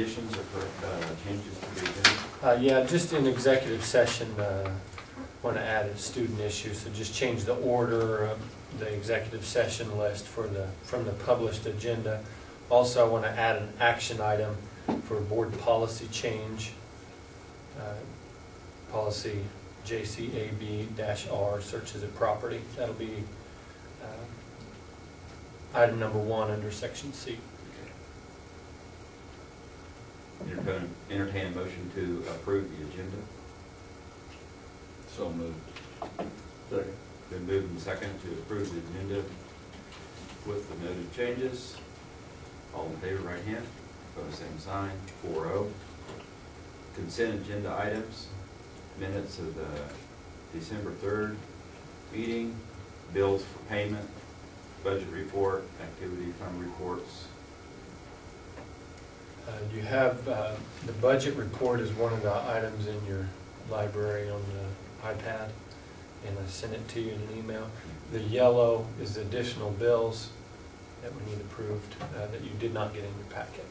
additions or uh, changes to the agenda? Uh, yeah, just in executive session, uh, want to add a student issue, so just change the order of the executive session list for the, from the published agenda. Also, I want to add an action item for board policy change. Uh, Policy JCAB-R, searches of property. That'll be uh, item number one under section C. Okay. Entertain, entertain a motion to approve the agenda. So moved. Second. Been moved and second to approve the agenda with the noted changes. All in favor, right hand. Opposed, same sign. Four oh. Consent agenda items, minutes of the December third meeting, bills for payment, budget report, activity fund reports. Uh, You have, uh, the budget report is one of the items in your library on the iPad, and I sent it to you in an email. The yellow is the additional bills that we need approved, uh, that you did not get in your packet.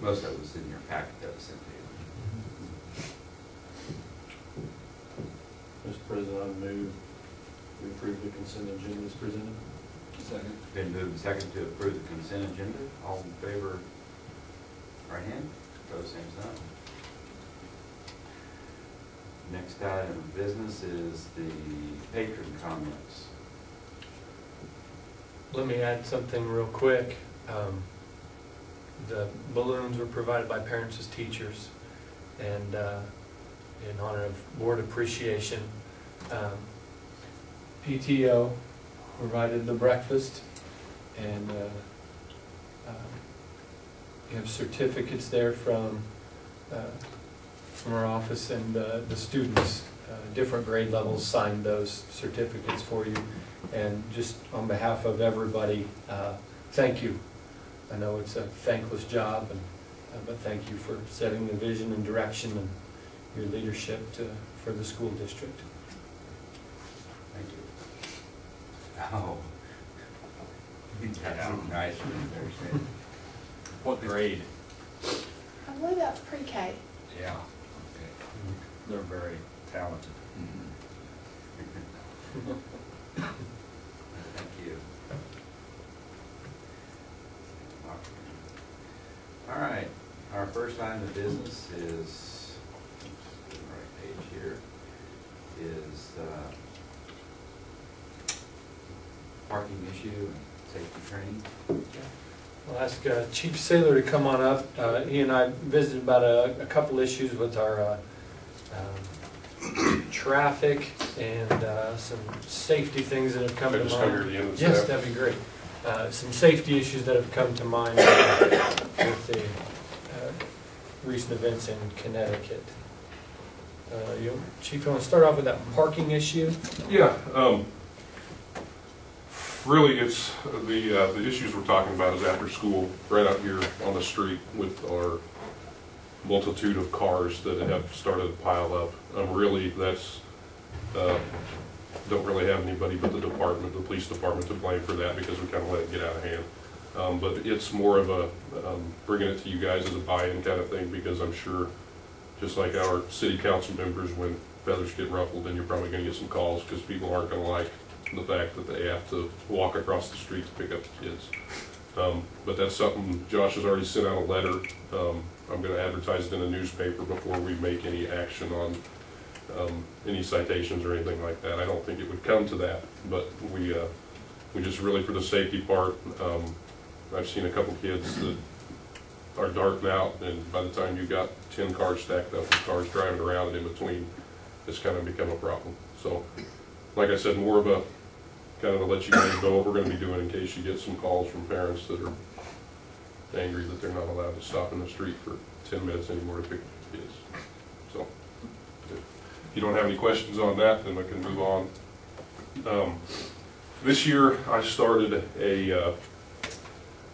Most of it was in your packet that was sent to you. Mr. President, I move we approve the consent agenda as presented. Second. Been moved and second to approve the consent agenda. All in favor, right hand. Opposed, same sign. Next item of business is the patron comments. Let me add something real quick. Um, The balloons were provided by parents as teachers, and uh, in honor of board appreciation, um, PTO provided the breakfast, and uh, um, you have certificates there from, uh, from our office, and uh, the students, uh, different grade levels signed those certificates for you. And just on behalf of everybody, uh, thank you. I know it's a thankless job, and, uh, but thank you for setting the vision and direction and your leadership to, for the school district. Thank you. Oh. You got some nice ones. What grade? I believe that's pre-K. Yeah. Okay. They're very talented. Thank you. All right, our first item of business is, oops, the right page here, is uh, parking issue and safety training. I'll ask uh, Chief Sailor to come on up. Uh, He and I visited about a, a couple issues with our uh, um, traffic and uh, some safety things that have come to Could mind. Just come here at the end of the Yes, staff? that'd be great. Uh, Some safety issues that have come to mind uh, with the uh, recent events in Connecticut. Uh, you- Chief, you want to start off with that parking issue? Yeah, um, really, it's, the, uh, the issues we're talking about is after school, right out here on the street with our multitude of cars that have started to pile up. Um, really, that's, uh, don't really have anybody but the department, the police department to blame for that because we kind of let it get out of hand. Um, but it's more of a, um, bringing it to you guys as a buy-in kind of thing because I'm sure, just like our city council members, when feathers get ruffled, then you're probably gonna get some calls because people aren't gonna like the fact that they have to walk across the street to pick up the kids. Um, but that's something, Josh has already sent out a letter. Um, I'm gonna advertise it in the newspaper before we make any action on, um, any citations or anything like that. I don't think it would come to that, but we, uh, we just really, for the safety part, um, I've seen a couple kids that are darting out, and by the time you've got ten cars stacked up, with cars driving around and in between, it's kind of become a problem. So, like I said, more of a, kind of to let you guys know what we're gonna be doing in case you get some calls from parents that are angry that they're not allowed to stop in the street for ten minutes anymore to pick up kids. So, if you don't have any questions on that, then I can move on. Um, This year, I started a, uh,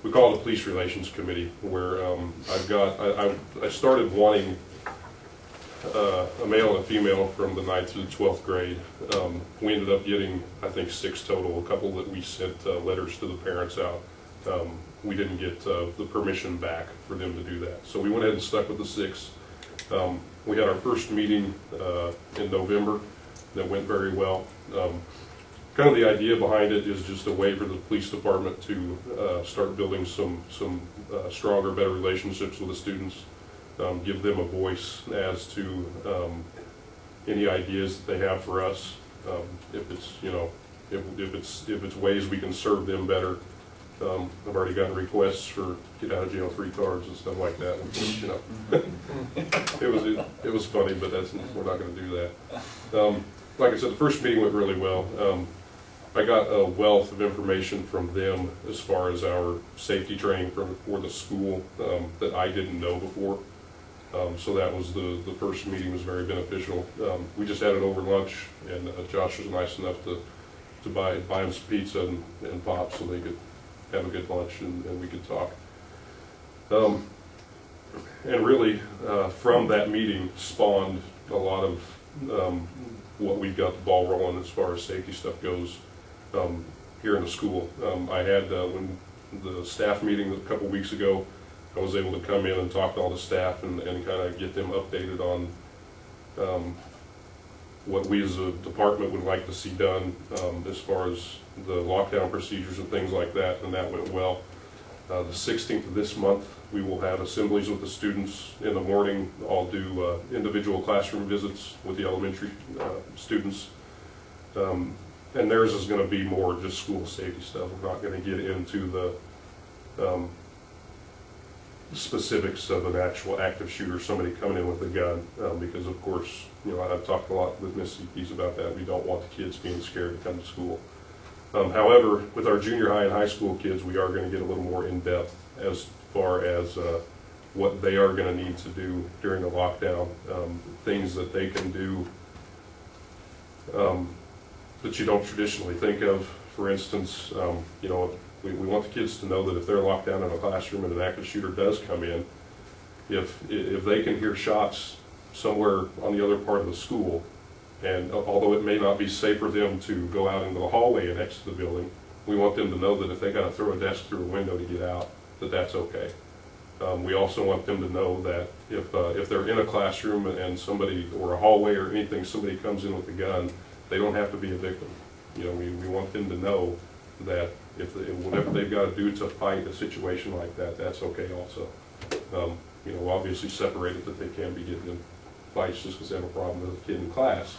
we call it a police relations committee, where um, I've got, I, I- I started wanting uh, a male and a female from the ninth through the twelfth grade. Um, We ended up getting, I think, six total, a couple that we sent uh, letters to the parents out. um, we didn't get uh, the permission back for them to do that. So we went ahead and stuck with the six. Um, We had our first meeting uh, in November that went very well. Um, Kind of the idea behind it is just a way for the police department to uh, start building some, some uh, stronger, better relationships with the students, um, give them a voice as to um, any ideas that they have for us. Um, If it's, you know, if, if it's, if it's ways we can serve them better. Um, I've already gotten requests for get out of jail free cards and stuff like that, you know. It was, it was funny, but that's, we're not gonna do that. Um, Like I said, the first meeting went really well. Um, I got a wealth of information from them as far as our safety training for, for the school, um, that I didn't know before. Um, so that was the, the first meeting was very beneficial. Um, we just had it over lunch, and uh, Josh was nice enough to, to buy, buy them some pizza and, and pop so they could have a good lunch and, and we could talk. Um, and really, uh, from that meeting spawned a lot of, um, what we've got the ball rolling as far as safety stuff goes, um, here in the school. Um, I had, uh, when the staff meeting a couple weeks ago, I was able to come in and talk to all the staff and, and kind of get them updated on, um, what we as a department would like to see done, um, as far as the lockdown procedures and things like that, and that went well. Uh, the sixteenth of this month, we will have assemblies with the students in the morning. I'll do, uh, individual classroom visits with the elementary, uh, students. Um, and theirs is gonna be more just school safety stuff. We're not gonna get into the, um, specifics of an actual active shooter, somebody coming in with a gun, um, because of course, you know, I've talked a lot with Miss CPs about that. We don't want the kids being scared to come to school. Um, however, with our junior high and high school kids, we are gonna get a little more in-depth as far as, uh, what they are gonna need to do during the lockdown, um, things that they can do, um, that you don't traditionally think of. For instance, um, you know, we, we want the kids to know that if they're locked down in a classroom and an active shooter does come in, if, if they can hear shots somewhere on the other part of the school, and although it may not be safe for them to go out into the hallway and exit the building, we want them to know that if they gotta throw a desk through a window to get out, that that's okay. Um, we also want them to know that if, uh, if they're in a classroom and somebody, or a hallway or anything, somebody comes in with a gun, they don't have to be a victim. You know, we, we want them to know that if, they- whatever they've gotta do to fight a situation like that, that's okay also. Um, you know, obviously separated that they can be getting in fights just because they have a problem with a kid in class.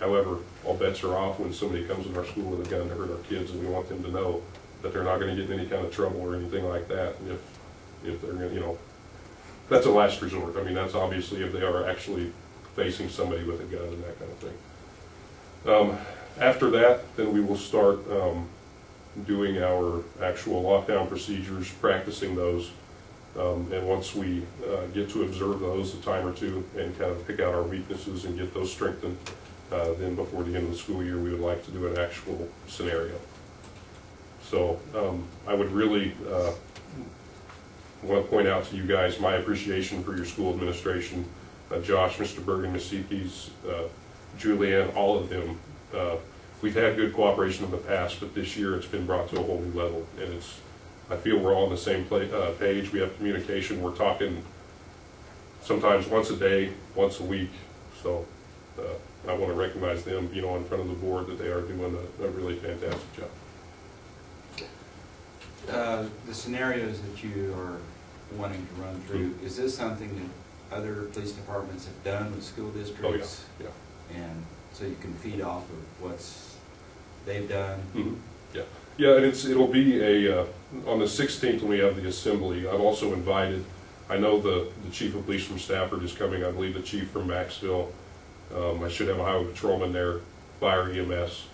However, all bets are off when somebody comes in our school with a gun to hurt our kids, and we want them to know that they're not gonna get in any kind of trouble or anything like that, if, if they're gonna, you know, that's a last resort. I mean, that's obviously if they are actually facing somebody with a gun and that kind of thing. Um, after that, then we will start, um, doing our actual lockdown procedures, practicing those. Um, and once we, uh, get to observe those a time or two and kind of pick out our weaknesses and get those strengthened, uh, then before the end of the school year, we would like to do an actual scenario. So, um, I would really, uh, want to point out to you guys my appreciation for your school administration, uh, Josh, Mr. Bergen, Ms. Seekes, uh, Julianne, all of them. We've had good cooperation in the past, but this year it's been brought to a whole new level, and it's, I feel we're all on the same pla- uh, page, we have communication, we're talking sometimes once a day, once a week, so, uh, I want to recognize them, you know, in front of the board, that they are doing a, a really fantastic job. Uh, The scenarios that you are wanting to run through, is this something that other police departments have done with school districts? Oh, yeah, yeah. And so you can feed off of what's they've done? Mhm, Yeah, yeah, and it's, it'll be a, uh, on the sixteenth when we have the assembly, I've also invited, I know the, the chief of police from Stafford is coming, I believe the chief from Macksville. Um, I should have a highway patrolman there, fire EMS,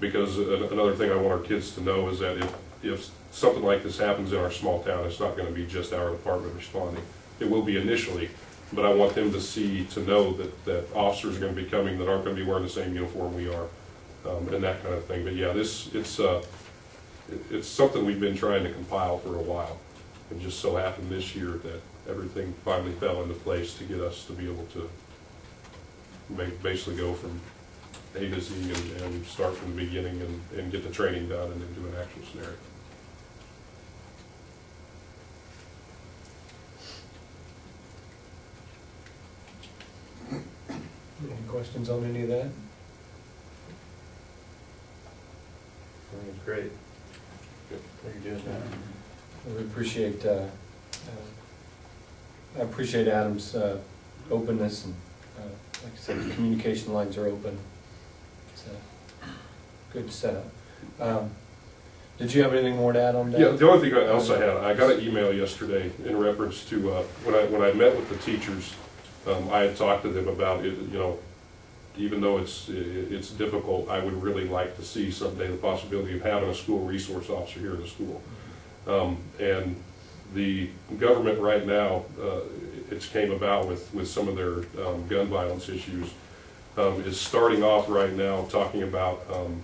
because another thing I want our kids to know is that if, if something like this happens in our small town, it's not gonna be just our department responding. It will be initially, but I want them to see, to know that, that officers are gonna be coming that aren't gonna be wearing the same uniform we are um, and that kind of thing. But yeah, this it's uh, it's something we've been trying to compile for a while, and just so happened this year that everything finally fell into place to get us to be able to make, basically go from A to Z and, and start from the beginning and, and, get the training done and then do an actual scenario. Any questions on any of that? I think it's great. What you're doing now. We appreciate, uh, uh, I appreciate Adam's uh, openness and, uh, like I said, the communication lines are open. It's a good setup. Um, Did you have anything more to add on that? Yeah, the only thing else I had, I got an email yesterday in reference to, uh, when I, when I met with the teachers, um, I had talked to them about it, you know, even though it's, it's difficult, I would really like to see someday the possibility of having a school resource officer here in the school. Um, and the government right now, uh, it's came about with, with some of their, um, gun violence issues, um, is starting off right now talking about, um,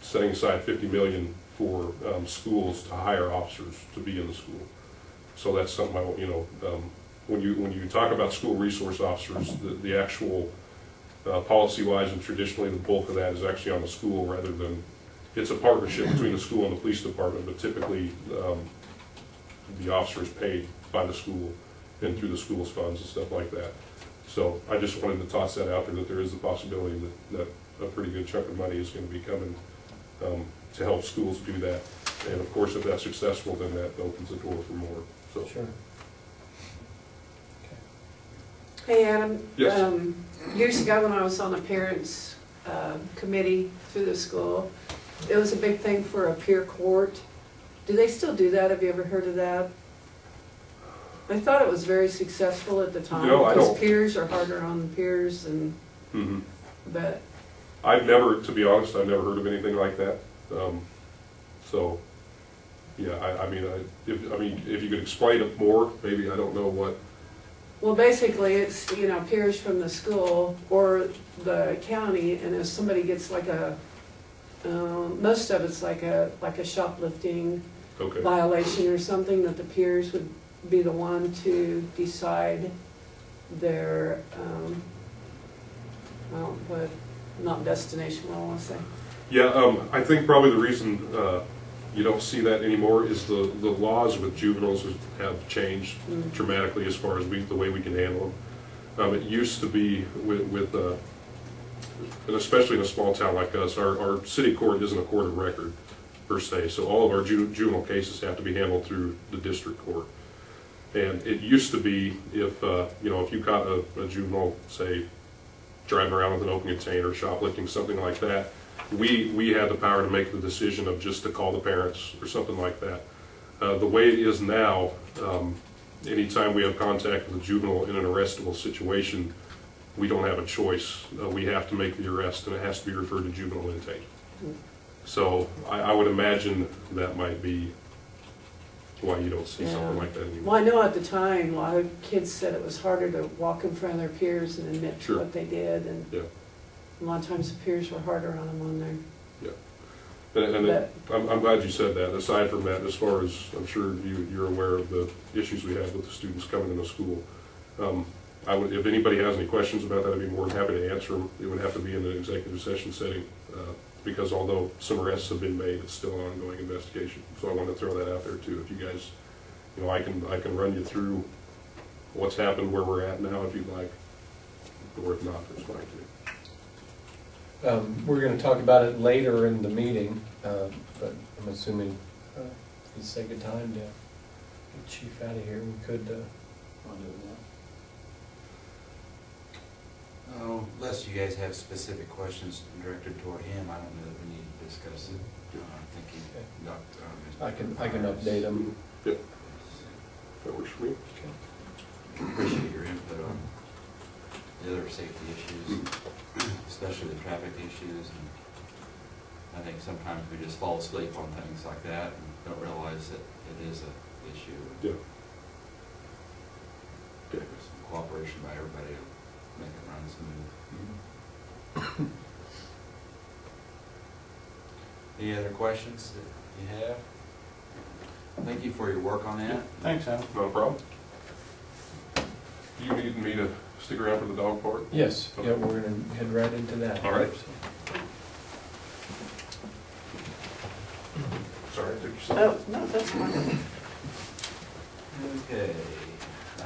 setting aside fifty million for, um, schools to hire officers to be in the school. So that's something I, you know, um, when you, when you talk about school resource officers, the, the actual, uh, policy-wise and traditionally, the bulk of that is actually on the school rather than, it's a partnership between the school and the police department, but typically, um, the officer is paid by the school and through the school's funds and stuff like that. So I just wanted to toss that out there, that there is a possibility that, that a pretty good chunk of money is gonna be coming, um, to help schools do that. And of course, if that's successful, then that opens the door for more, so. Sure. Hey, Adam. Yes. Um, Years ago, when I was on a parents' uh, committee through the school, it was a big thing for a peer court. Do they still do that? Have you ever heard of that? I thought it was very successful at the time. No, I Because don't. peers are harder on the peers and, Mhm. but, I've never, to be honest, I've never heard of anything like that. Um, So, yeah, I, I mean, I, if, I mean, if you could explain it more, maybe, I don't know what, well, basically, it's, you know, peers from the school or the county, and if somebody gets like a, um, most of it's like a, like a shoplifting okay. violation or something, that the peers would be the one to decide their, um, well, but, not destination, what I wanna say. Yeah, um, I think probably the reason, uh, you don't see that anymore is the, the laws with juveniles have changed Mm. dramatically as far as we, the way we can handle them. Um, it used to be with, with, uh, and especially in a small town like us, our, our city court isn't a court of record per se, so all of our ju- juvenile cases have to be handled through the district court. And it used to be if, uh, you know, if you caught a, a juvenile, say, driving around with an open container, shoplifting, something like that, we, we had the power to make the decision of just to call the parents or something like that. Uh, the way it is now, um, anytime we have contact with a juvenile in an arrestable situation, we don't have a choice. Uh, we have to make the arrest and it has to be referred to juvenile intake. So I, I would imagine that might be why you don't see something like that Well, anymore. I know at the time, a lot of kids said it was harder to walk in front of their peers and admit Sure. what they did, and Yeah, a lot of times the peers were harder on them on there. and, and it- I'm, I'm glad you said that. Aside from that, as far as, I'm sure you, you're aware of the issues we have with the students coming into school. Um, I would, if anybody has any questions about that, I'd be more than happy to answer them. It would have to be in an executive session setting, uh, because although some arrests have been made, it's still an ongoing investigation. So I want to throw that out there too. If you guys, you know, I can, I can run you through what's happened, where we're at now if you'd like. Or if not, that's fine too. Um, We're going to talk about it later in the meeting, uh, but I'm assuming uh, it's a good time to get Chief out of here. We could, uh, I'll do that. Oh, Unless you guys have specific questions directed toward him, I don't know that we need to discuss it. Uh, I think he got. um, I can, I can update him. Yep, that works for me. Appreciate your input on the other safety issues, especially the traffic issues. and I think sometimes we just fall asleep on things like that and don't realize that it is an issue. Yeah. There's some cooperation by everybody to make it run smooth. Mm-hmm. Any other questions that you have? Thank you for your work on that. Thanks, Al. Not a problem. You need me to stick around for the dog part? Yes, yeah, we're going to head right into that. All right. Sorry, I took your seat. Oh, no, that's fine. Okay,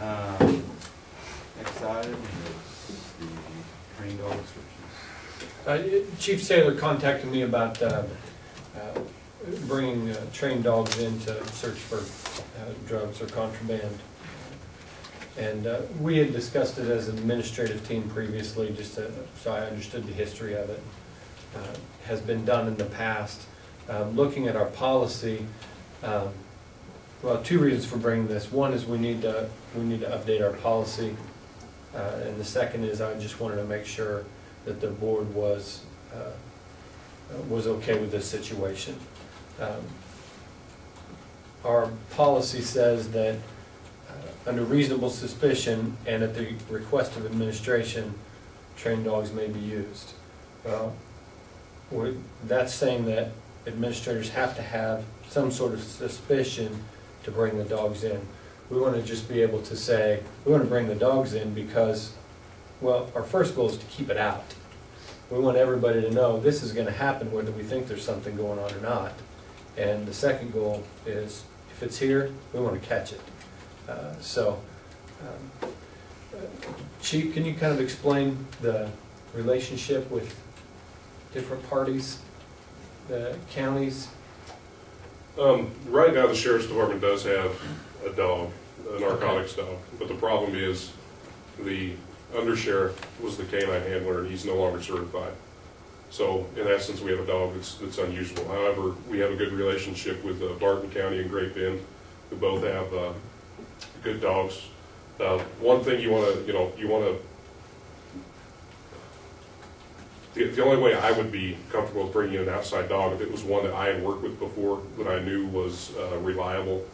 um, next item is the trained dogs. Uh, Chief Saylor contacted me about uh, uh, bringing uh, trained dogs in to search for uh, drugs or contraband. And uh, we had discussed it as an administrative team previously, just to- so I understood the history of it. Uh, Has been done in the past. Um, Looking at our policy, um, well, two reasons for bringing this. One is we need to, we need to update our policy. Uh, And the second is I just wanted to make sure that the board was, uh, was okay with this situation. Um, Our policy says that under reasonable suspicion and at the request of administration, trained dogs may be used. Well, we- that's saying that administrators have to have some sort of suspicion to bring the dogs in. We want to just be able to say, we want to bring the dogs in because well, our first goal is to keep it out. We want everybody to know this is gonna happen whether we think there's something going on or not. And the second goal is, if it's here, we wanna catch it. Uh, So, um, Chief, can you kind of explain the relationship with different parties, the counties? Um, right now, the sheriff's department does have a dog, a narcotics dog, but the problem is the undersheriff was the canine handler and he's no longer certified. So in essence, we have a dog that's, that's unusual. However, we have a good relationship with uh, Barton County and Great Bend, who both have, uh, good dogs. Uh, one thing you wanna, you know, you wanna, the, the only way I would be comfortable with bringing in an outside dog, if it was one that I had worked with before, that I knew was, uh, reliable,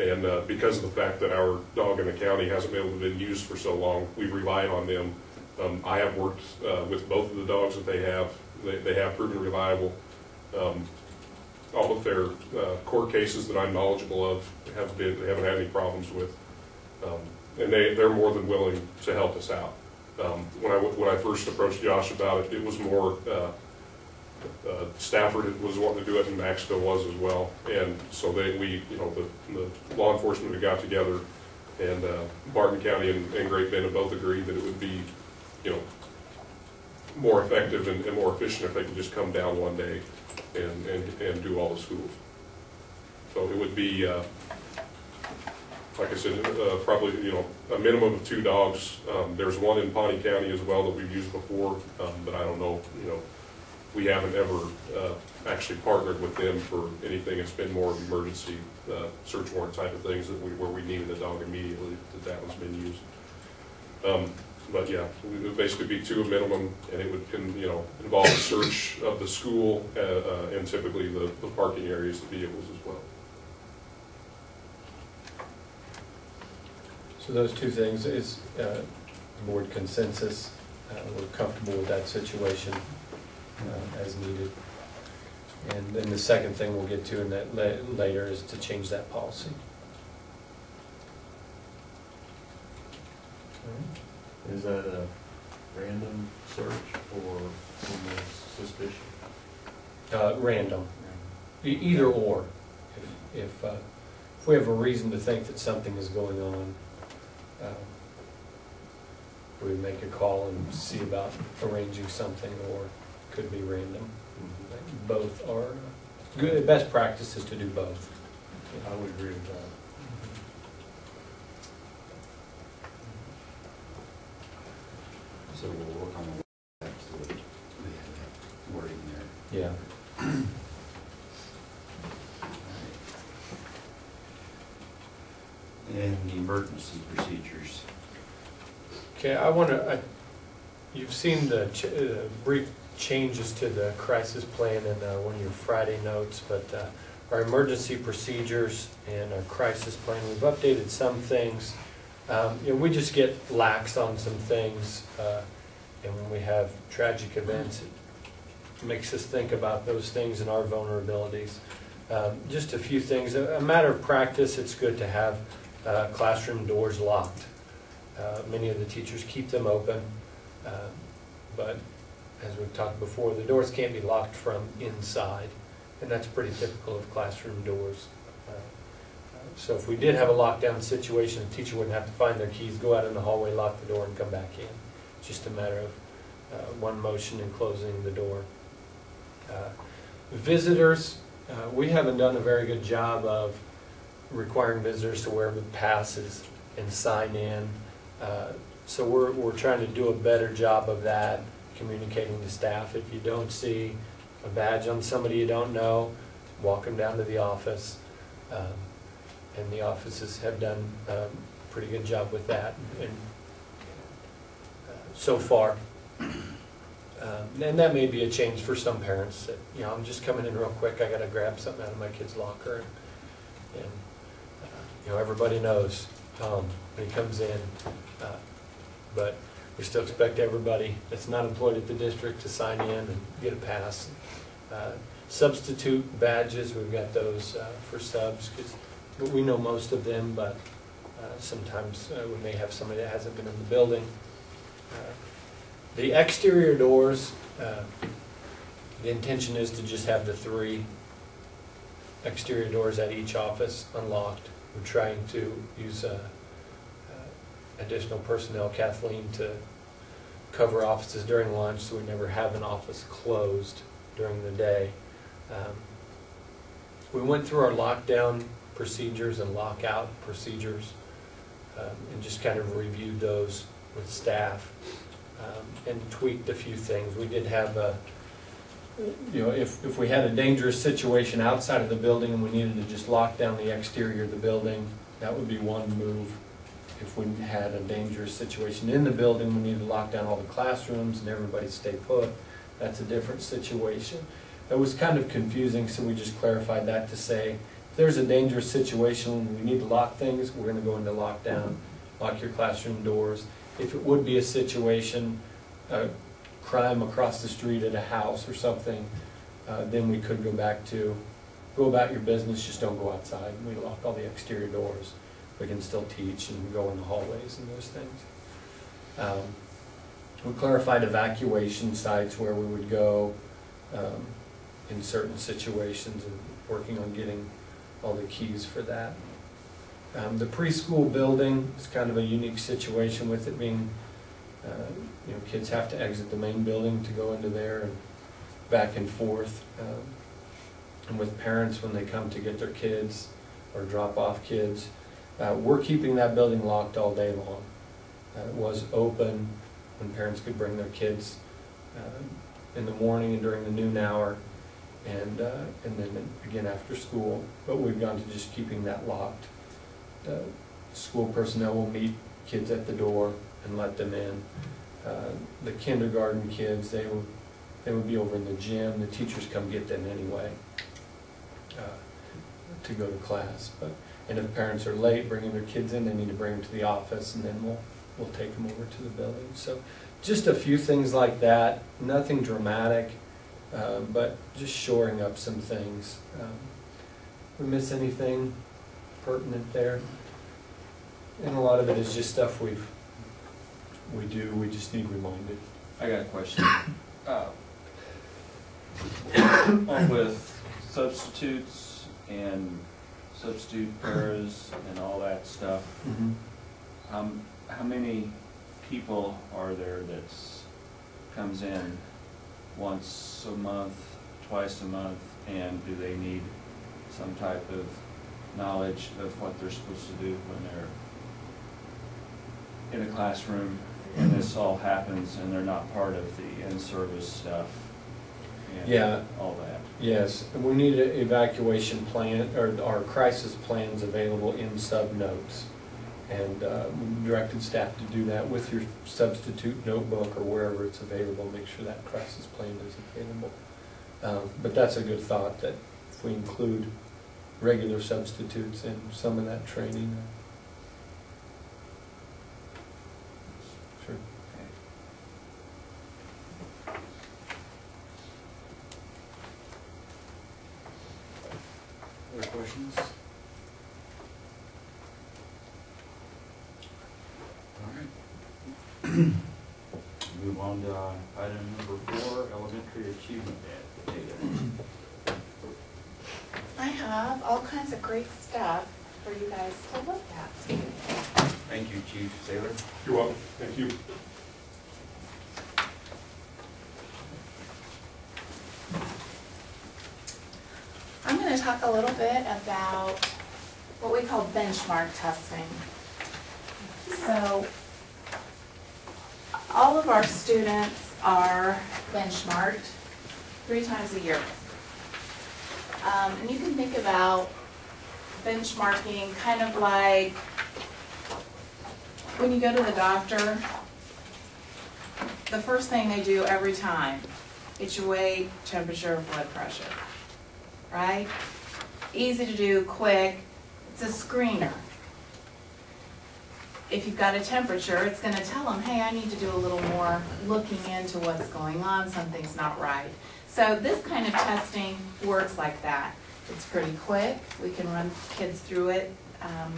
and uh, because of the fact that our dog in the county hasn't been able to be used for so long, we've relied on them. Um, I have worked uh, with both of the dogs that they have. They, they have proven reliable. Um, all of their uh, court cases that I'm knowledgeable of have been, they haven't had any problems with. Um, and they, they're more than willing to help us out. Um, when I, when I first approached Josh about it, it was more, uh, uh, Stafford was wanting to do it and Macksville was as well. And so they, we, you know, the, the law enforcement had got together and uh, Barton County and, and Great Bend have both agreed that it would be, you know, more effective and, and more efficient if they could just come down one day and, and, and do all the schools. So it would be, uh, like I said, uh, probably, you know, a minimum of two dogs. Um, there's one in Pawnee County as well that we've used before, um, but I don't know, you know, we haven't ever uh, actually partnered with them for anything. It's been more of emergency uh, search warrant type of things that we, where we needed a dog immediately, that that one's been used. Um, But yeah, it would basically be two a minimum, and it would, con- you know, involve a search of the school uh, uh, and typically the the parking areas, the vehicles as well. So those two things is uh, board consensus, uh, we're comfortable with that situation uh, as needed. And then the second thing we'll get to in that la- later is to change that policy. Is that a random search or on suspicion? Uh, Random, E- either or. If, if, uh, if we have a reason to think that something is going on, we would make a call and see about arranging something, or could be random. Both are, uh, good, best practice is to do both. I would agree with that. So we'll work on the, so we have that wording there. Yeah. And the emergency procedures. Okay, I want to, you've seen the ch- uh, brief changes to the crisis plan in uh, one of your Friday notes, but uh, our emergency procedures and our crisis plan, we've updated some things. Um, You know, we just get lax on some things, uh, and when we have tragic events, it makes us think about those things and our vulnerabilities. Um, Just a few things, a a matter of practice, it's good to have uh, classroom doors locked. Uh, Many of the teachers keep them open, uh, but as we've talked before, the doors can't be locked from inside, and that's pretty typical of classroom doors. Uh, So if we did have a lockdown situation, the teacher wouldn't have to find their keys, go out in the hallway, lock the door, and come back in. It's just a matter of uh, one motion in closing the door. Uh, Visitors, we haven't done a very good job of requiring visitors to wear passes and sign in. Uh, So we're, we're trying to do a better job of that, communicating to staff. If you don't see a badge on somebody you don't know, walk them down to the office. Um, And the offices have done um, a pretty good job with that and uh, so far. Um, And that may be a change for some parents, that, you know, I'm just coming in real quick, I gotta grab something out of my kid's locker. And, uh, you know, everybody knows Tom when he comes in. Uh, But we still expect everybody that's not employed at the district to sign in and get a pass. Uh, Substitute badges, we've got those uh, for subs, because we know most of them, but uh, sometimes uh, we may have somebody that hasn't been in the building. Uh, The exterior doors, uh, the intention is to just have the three exterior doors at each office unlocked. We're trying to use uh, additional personnel, Kathleen, to cover offices during lunch, so we never have an office closed during the day. Um, We went through our lockdown procedures and lockout procedures, um, and just kind of reviewed those with staff, um, and tweaked a few things. We did have a, you know, if, if we had a dangerous situation outside of the building and we needed to just lock down the exterior of the building, that would be one move. If we had a dangerous situation in the building, we needed to lock down all the classrooms and everybody stay put, that's a different situation. It was kind of confusing, so we just clarified that to say, if there's a dangerous situation, we need to lock things, we're gonna go into lockdown, lock your classroom doors. If it would be a situation, a crime across the street at a house or something, uh, then we could go back to, go about your business, just don't go outside. We lock all the exterior doors. We can still teach and go in the hallways and those things. Um, We clarified evacuation sites where we would go um, in certain situations and working on getting all the keys for that. Um, The preschool building is kind of a unique situation with it being, uh, you know, kids have to exit the main building to go into there and back and forth. Um, And with parents, when they come to get their kids or drop off kids, uh, we're keeping that building locked all day long. Uh, It was open when parents could bring their kids um, in the morning and during the noon hour, and, uh, and then again after school. But we've gone to just keeping that locked. The School personnel will meet kids at the door and let them in. Uh, The kindergarten kids, they would, they would be over in the gym, the teachers come get them anyway uh, to go to class. But, and if parents are late bringing their kids in, they need to bring them to the office, and then we'll, we'll take them over to the building. So just a few things like that, nothing dramatic, um, but just shoring up some things. Um, We miss anything pertinent there? And a lot of it is just stuff we've, we do, we just need reminded. I got a question. Uh, with substitutes and substitute pairs and all that stuff, um, how many people are there that comes in once a month, twice a month, and do they need some type of knowledge of what they're supposed to do when they're in a classroom and this all happens and they're not part of the in-service stuff? and Yeah. All that. Yes, we need an evacuation plan, or our crisis plans available in sub-notes. And uh, we directed staff to do that with your substitute notebook or wherever it's available, make sure that crisis plan is available. Um, But that's a good thought, that if we include regular substitutes in some of that training. uh, Sure. Okay. Other questions? All right. Move on to uh, item number four, elementary achievement data. I have all kinds of great stuff for you guys to look at. Thank you, Chief Sailor. You're welcome, thank you. gonna talk a little bit about what we call benchmark testing. So, all of our students are benchmarked three times a year. Um, and you can think about benchmarking kind of like when you go to the doctor, the first thing they do every time, it's your weight, temperature, blood pressure, right? Easy to do, quick, it's a screener. If you've got a temperature, it's gonna tell them, hey, I need to do a little more looking into what's going on, something's not right. So this kind of testing works like that. It's pretty quick, we can run kids through it, um,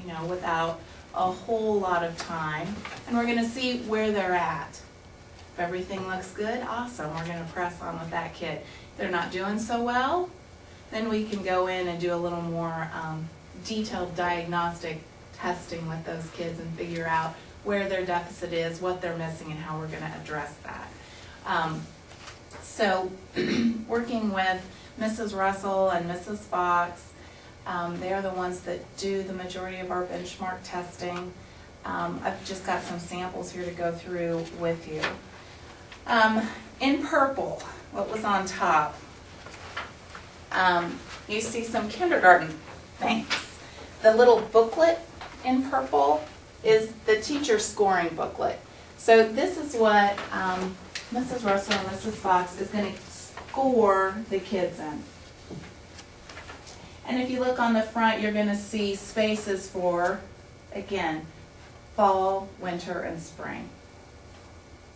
you know, without a whole lot of time. And we're gonna see where they're at. If everything looks good, awesome, we're gonna press on with that kid. If they're not doing so well, then we can go in and do a little more um, detailed diagnostic testing with those kids and figure out where their deficit is, what they're missing, and how we're gonna address that. Um, So, working with Mrs. Russell and Mrs. Fox, um, they are the ones that do the majority of our benchmark testing. Um, I've just got some samples here to go through with you. Um, in purple, what was on top? Um, you see some kindergarten things. The little booklet in purple is the teacher scoring booklet. So this is what um, Mrs. Russell and Mrs. Fox is going to score the kids in. And if you look on the front, you're going to see spaces for, again, fall, winter, and spring.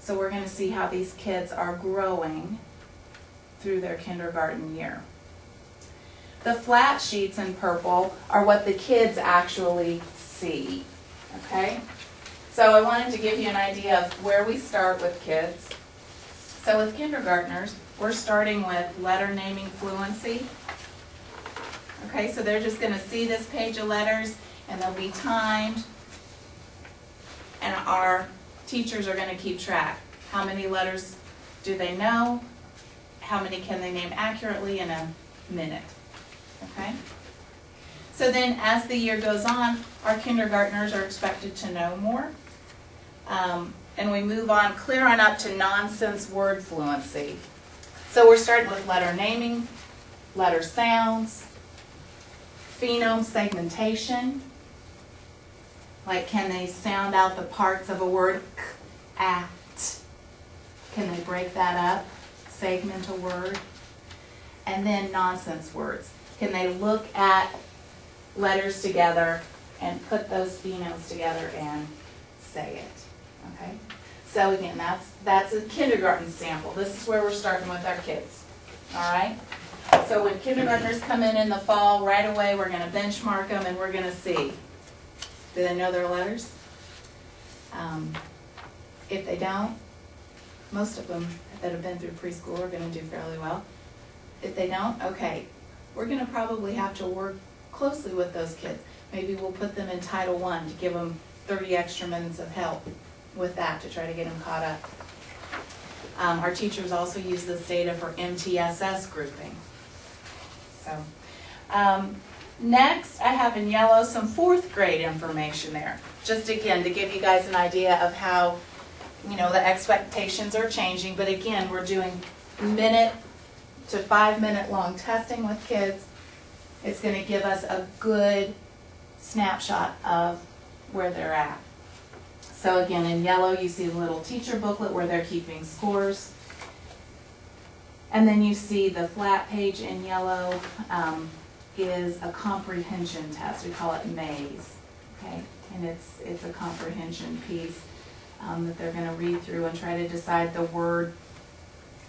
So we're going to see how these kids are growing through their kindergarten year. The flat sheets in purple are what the kids actually see, okay? So I wanted to give you an idea of where we start with kids. So with kindergartners, we're starting with letter naming fluency. Okay, so they're just gonna see this page of letters and they'll be timed. And our teachers are gonna keep track. How many letters do they know? How many can they name accurately in a minute? Okay? So then, as the year goes on, our kindergartners are expected to know more. Um, and we move on, clear on up to nonsense word fluency. So we're starting with letter naming, letter sounds, phoneme segmentation. Like, can they sound out the parts of a word? At. Can they break that up? Segment a word? And then nonsense words. Can they look at letters together and put those phonemes together and say it? Okay? So again, that's, that's a kindergarten sample. This is where we're starting with our kids. All right? So when kindergartners come in in the fall, right away, we're gonna benchmark them and we're gonna see. Do they know their letters? Um, If they don't, most of them that have been through preschool are gonna do fairly well. If they don't, okay, we're gonna probably have to work closely with those kids. Maybe we'll put them in Title One to give them thirty extra minutes of help with that to try to get them caught up. Um, our teachers also use this data for MTSS grouping. So, um, next, I have in yellow some fourth grade information there. Just again, to give you guys an idea of how, you know, the expectations are changing, but again, we're doing minute to five minute long testing with kids. It's gonna give us a good snapshot of where they're at. So again, in yellow, you see the little teacher booklet where they're keeping scores. And then you see the flat page in yellow um, is a comprehension test. We call it MAZE, okay? And it's, it's a comprehension piece um, that they're gonna read through and try to decide the word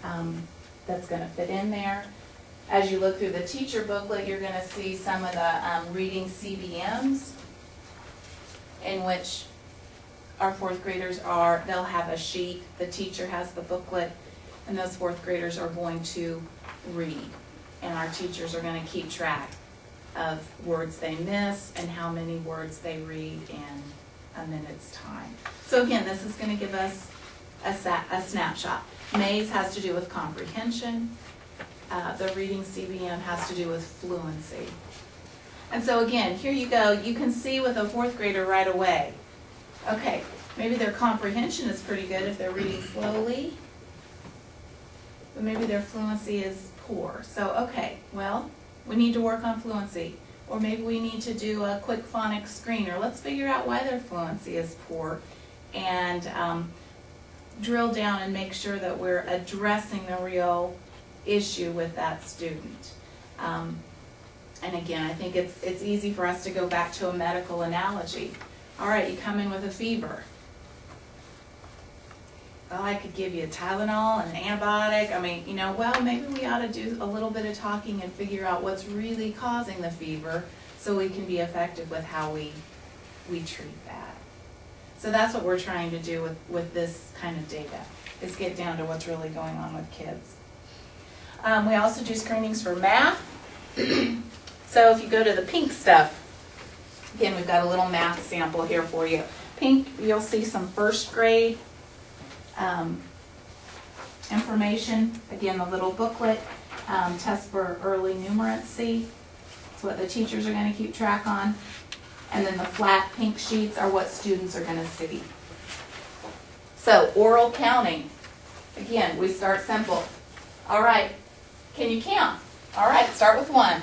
um, that's gonna fit in there. As you look through the teacher booklet, you're gonna see some of the um, reading CBMs in which our fourth graders are, they'll have a sheet, the teacher has the booklet, and those fourth graders are going to read. And our teachers are gonna keep track of words they miss and how many words they read in a minute's time. So again, this is gonna give us a a snapshot. Maze has to do with comprehension. uh, the reading CBM has to do with fluency. And so again, here you go, you can see with a fourth grader right away. Okay, maybe their comprehension is pretty good if they're reading slowly, but maybe their fluency is poor. So, okay, well, we need to work on fluency. Or maybe we need to do a quick phonics screen, or let's figure out why their fluency is poor. And um, drill down and make sure that we're addressing the real issue with that student. Um, and again, I think it's, it's easy for us to go back to a medical analogy. All right, you come in with a fever. Well, I could give you a Tylenol and an antibiotic. I mean, you know, well, maybe we ought to do a little bit of talking and figure out what's really causing the fever so we can be effective with how we, we treat that. So that's what we're trying to do with, with this kind of data, is get down to what's really going on with kids. Um, we also do screenings for math. so if you go to the pink stuff, again, we've got a little math sample here for you. Pink, you'll see some first grade um, information. Again, the little booklet, um, test for early numeracy. It's what the teachers are going to keep track on. And then the flat pink sheets are what students are going to see. So oral counting. Again, we start simple. All right, can you count? All right, start with one.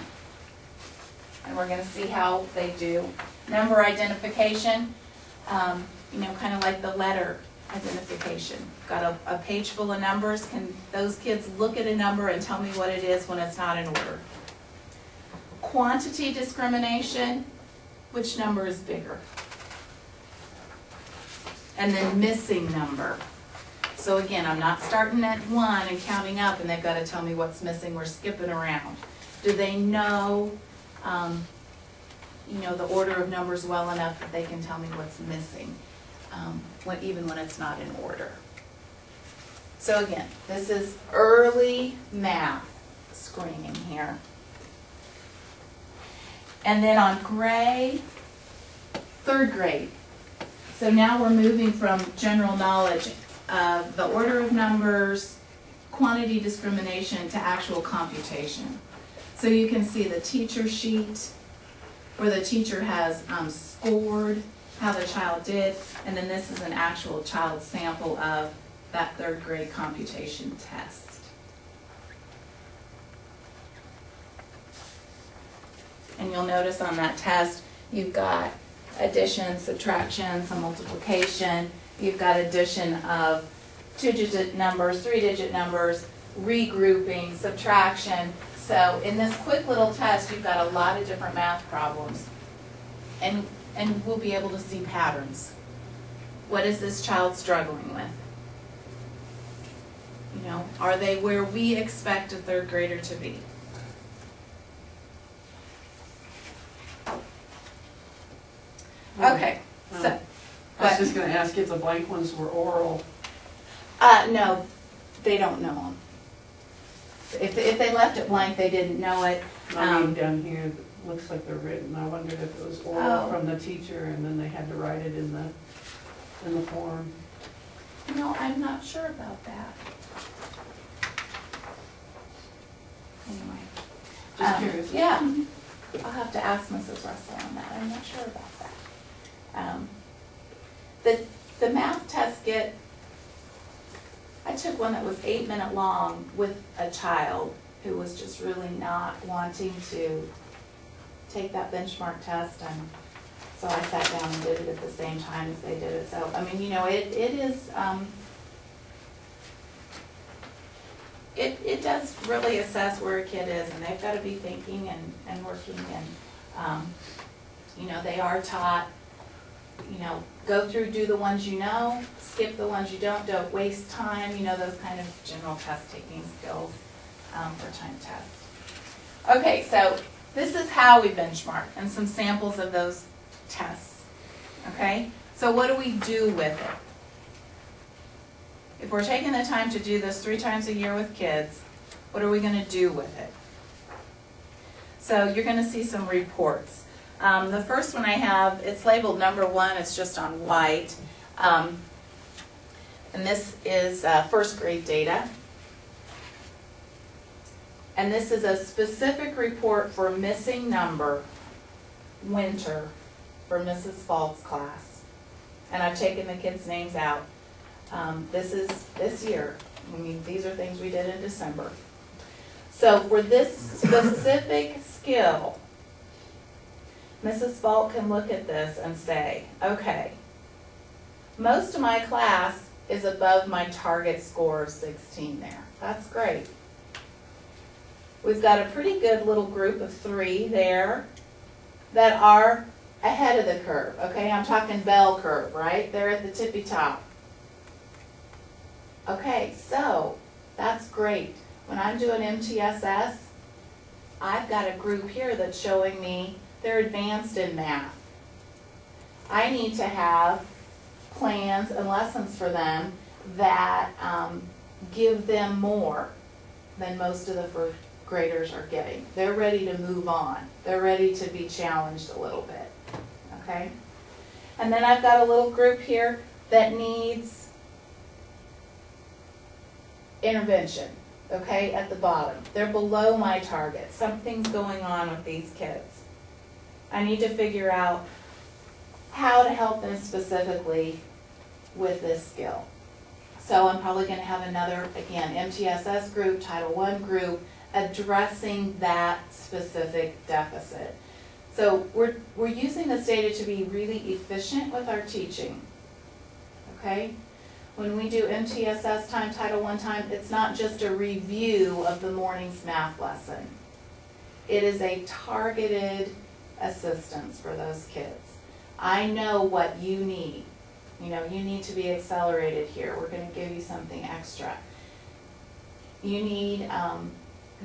And we're going to see how they do. Number identification, um, you know, kind of like the letter identification. Got a, a page full of numbers. Can those kids look at a number and tell me what it is when it's not in order? Quantity discrimination, which number is bigger? And then missing number. So again, I'm not starting at one and counting up and they've got to tell me what's missing. We're skipping around. Do they know, um, you know, the order of numbers well enough that they can tell me what's missing? um, when, even when it's not in order. So again, this is early math screening here. And then on gray, third grade. So now we're moving from general knowledge of the order of numbers, quantity discrimination to actual computation. So you can see the teacher sheet where the teacher has um, scored how the child did, and then this is an actual child sample of that third grade computation test. And you'll notice on that test, you've got addition, subtraction, some multiplication, you've got addition of two-digit numbers, three-digit numbers, regrouping, subtraction. So in this quick little test, you've got a lot of different math problems. And, and we'll be able to see patterns. What is this child struggling with? You know, are they where we expect a third grader to be? Okay, so, Um, I was just gonna ask if the blank ones were oral. uh, no, they don't know them. If, if they left it blank, they didn't know it. I Um, mean, down here, it looks like they're written. I wondered if it was Oh. oral from the teacher and then they had to write it in the, in the form. No, I'm not sure about that. Anyway. Just um, curious. Yeah, I'll have to ask Mrs. Russell on that, I'm not sure about that. Um, The, the math test get, I took one that was eight minute long with a child who was just really not wanting to take that benchmark test and so I sat down and did it at the same time as they did it. So, I mean, you know, it, it is, um, it, it does really assess where a kid is and they've got to be thinking and, and working and, um, you know, they are taught, you know, go through, do the ones you know, skip the ones you don't, don't waste time, you know, those kind of general test taking skills, um, for time tests. Okay, so this is how we benchmark and some samples of those tests. Okay? So what do we do with it? If we're taking the time to do this three times a year with kids, what are we gonna do with it? So you're gonna see some reports. Um, the first one I have, it's labeled number one, it's just on white. Um, and this is, uh, first grade data. And this is a specific report for missing number, winter, for Mrs. Falk's class. And I've taken the kids' names out. Um, this is this year. I mean, these are things we did in December. So for this specific skill, Mrs. Falk can look at this and say, okay, most of my class is above my target score of 16 there. That's great. We've got a pretty good little group of three there that are ahead of the curve, okay? I'm talking bell curve, right? They're at the tippy top. Okay, so that's great. When I'm doing MTSS, I've got a group here that's showing me they're advanced in math. I need to have plans and lessons for them that um, give them more than most of the first graders are getting. They're ready to move on. They're ready to be challenged a little bit, okay? And then I've got a little group here that needs intervention, okay, at the bottom. They're below my target. Something's going on with these kids. I need to figure out how to help them specifically with this skill. So I'm probably gonna have another, again, MTSS group, Title I group, addressing that specific deficit. So we're, we're using this data to be really efficient with our teaching, okay? When we do MTSS time, Title I time, it's not just a review of the morning's math lesson. It is a targeted assistance for those kids. I know what you need. You know, you need to be accelerated here. We're gonna give you something extra. You need, um,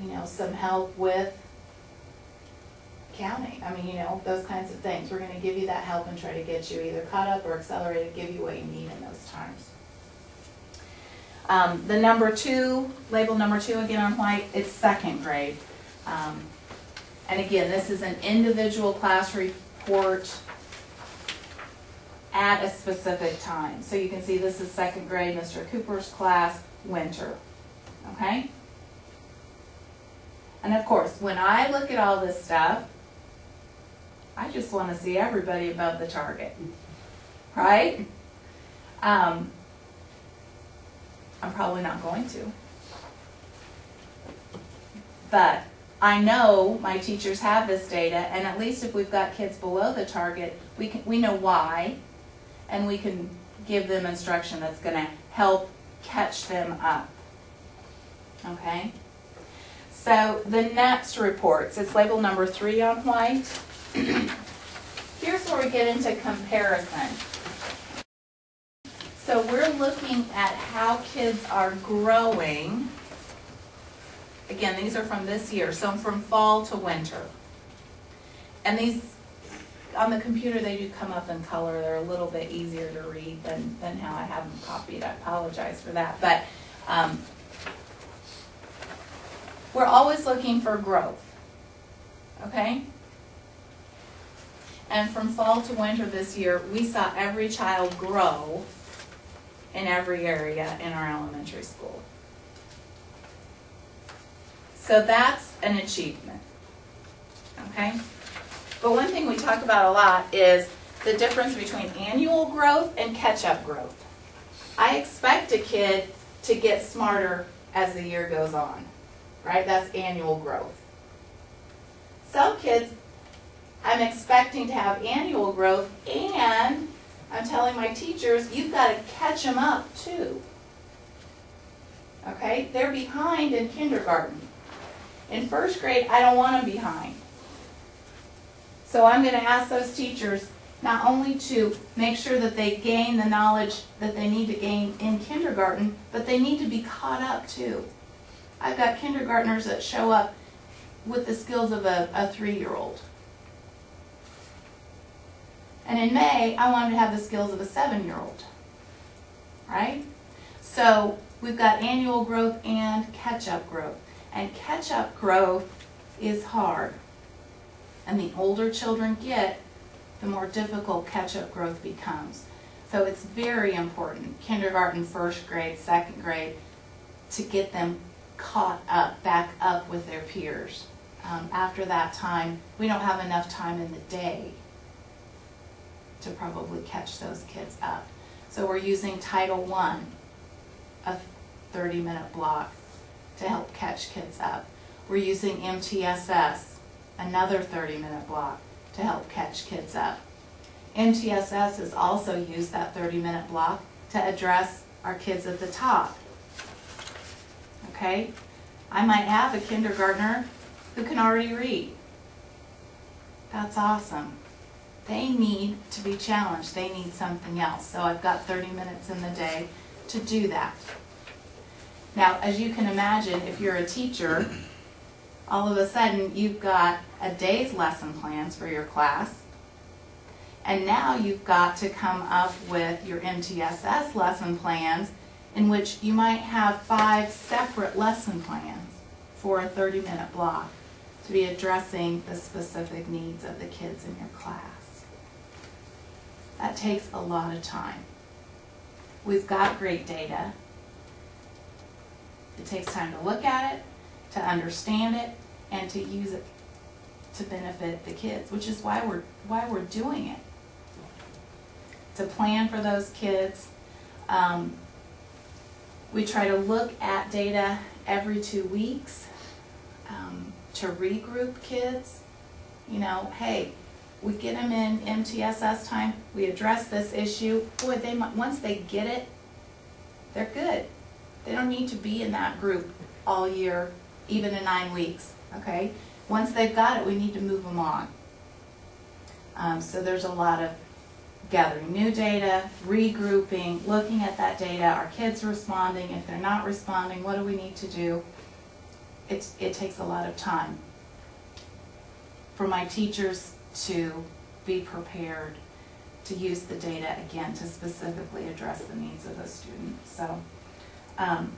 you know, some help with counting. I mean, you know, those kinds of things. We're gonna give you that help and try to get you either caught up or accelerated, give you what you need in those times. Um, the number two, label number two again on white, it's second grade. Um, and again, this is an individual class report at a specific time. So you can see this is second grade, Mr. Cooper's class, winter, okay? And of course, when I look at all this stuff, I just want to see everybody above the target, right? Um, I'm probably not going to. But I know my teachers have this data, and at least if we've got kids below the target, we can, we know why, and we can give them instruction that's gonna help catch them up. Okay? So the next reports, it's label number three on white. Here's where we get into comparison. So we're looking at how kids are growing. Again, these are from this year, so from fall to winter. And these, on the computer, they do come up in color. They're a little bit easier to read than, than how I have them copied. I apologize for that. But um, we're always looking for growth. Okay? And from fall to winter this year, we saw every child grow in every area in our elementary school. So that's an achievement. Okay? But one thing we talk about a lot is the difference between annual growth and catch-up growth. I expect a kid to get smarter as the year goes on, right? That's annual growth. Some kids, I'm expecting to have annual growth and I'm telling my teachers, you've got to catch them up too. Okay? They're behind in kindergarten. In first grade, I don't want them behind. So I'm going to ask those teachers not only to make sure that they gain the knowledge that they need to gain in kindergarten, but they need to be caught up too. I've got kindergartners that show up with the skills of a, a three-year-old. And in May, I want them to have the skills of a seven-year-old. Right? So we've got annual growth and catch-up growth. And catch-up growth is hard. And the older children get, the more difficult catch-up growth becomes. So it's very important, kindergarten, first grade, second grade, to get them caught up, back up with their peers. Um, after that time, we don't have enough time in the day to probably catch those kids up. So we're using Title I, a thirty-minute block, to help catch kids up. We're using MTSS, another thirty-minute block, to help catch kids up. MTSS has also used that thirty-minute block to address our kids at the top. Okay? I might have a kindergartner who can already read. That's awesome. They need to be challenged. They need something else. So I've got 30 minutes in the day to do that. Now, as you can imagine, if you're a teacher, all of a sudden you've got a day's lesson plans for your class. And now you've got to come up with your MTSS lesson plans in which you might have five separate lesson plans for a 30 minute block to be addressing the specific needs of the kids in your class. That takes a lot of time. We've got great data. It takes time to look at it, to understand it, and to use it to benefit the kids, which is why we're why we're doing it. To plan for those kids. Um, we try to look at data every two weeks um, to regroup kids. You know, hey, we get them in MTSS time, we address this issue. Boy, they once they get it, they're good. They don't need to be in that group all year, even in nine weeks. Okay, once they've got it, we need to move them on. Um, so there's a lot of gathering new data, regrouping, looking at that data. Are kids responding? If they're not responding, what do we need to do? It's, it takes a lot of time for my teachers to be prepared to use the data again to specifically address the needs of the students. So, um,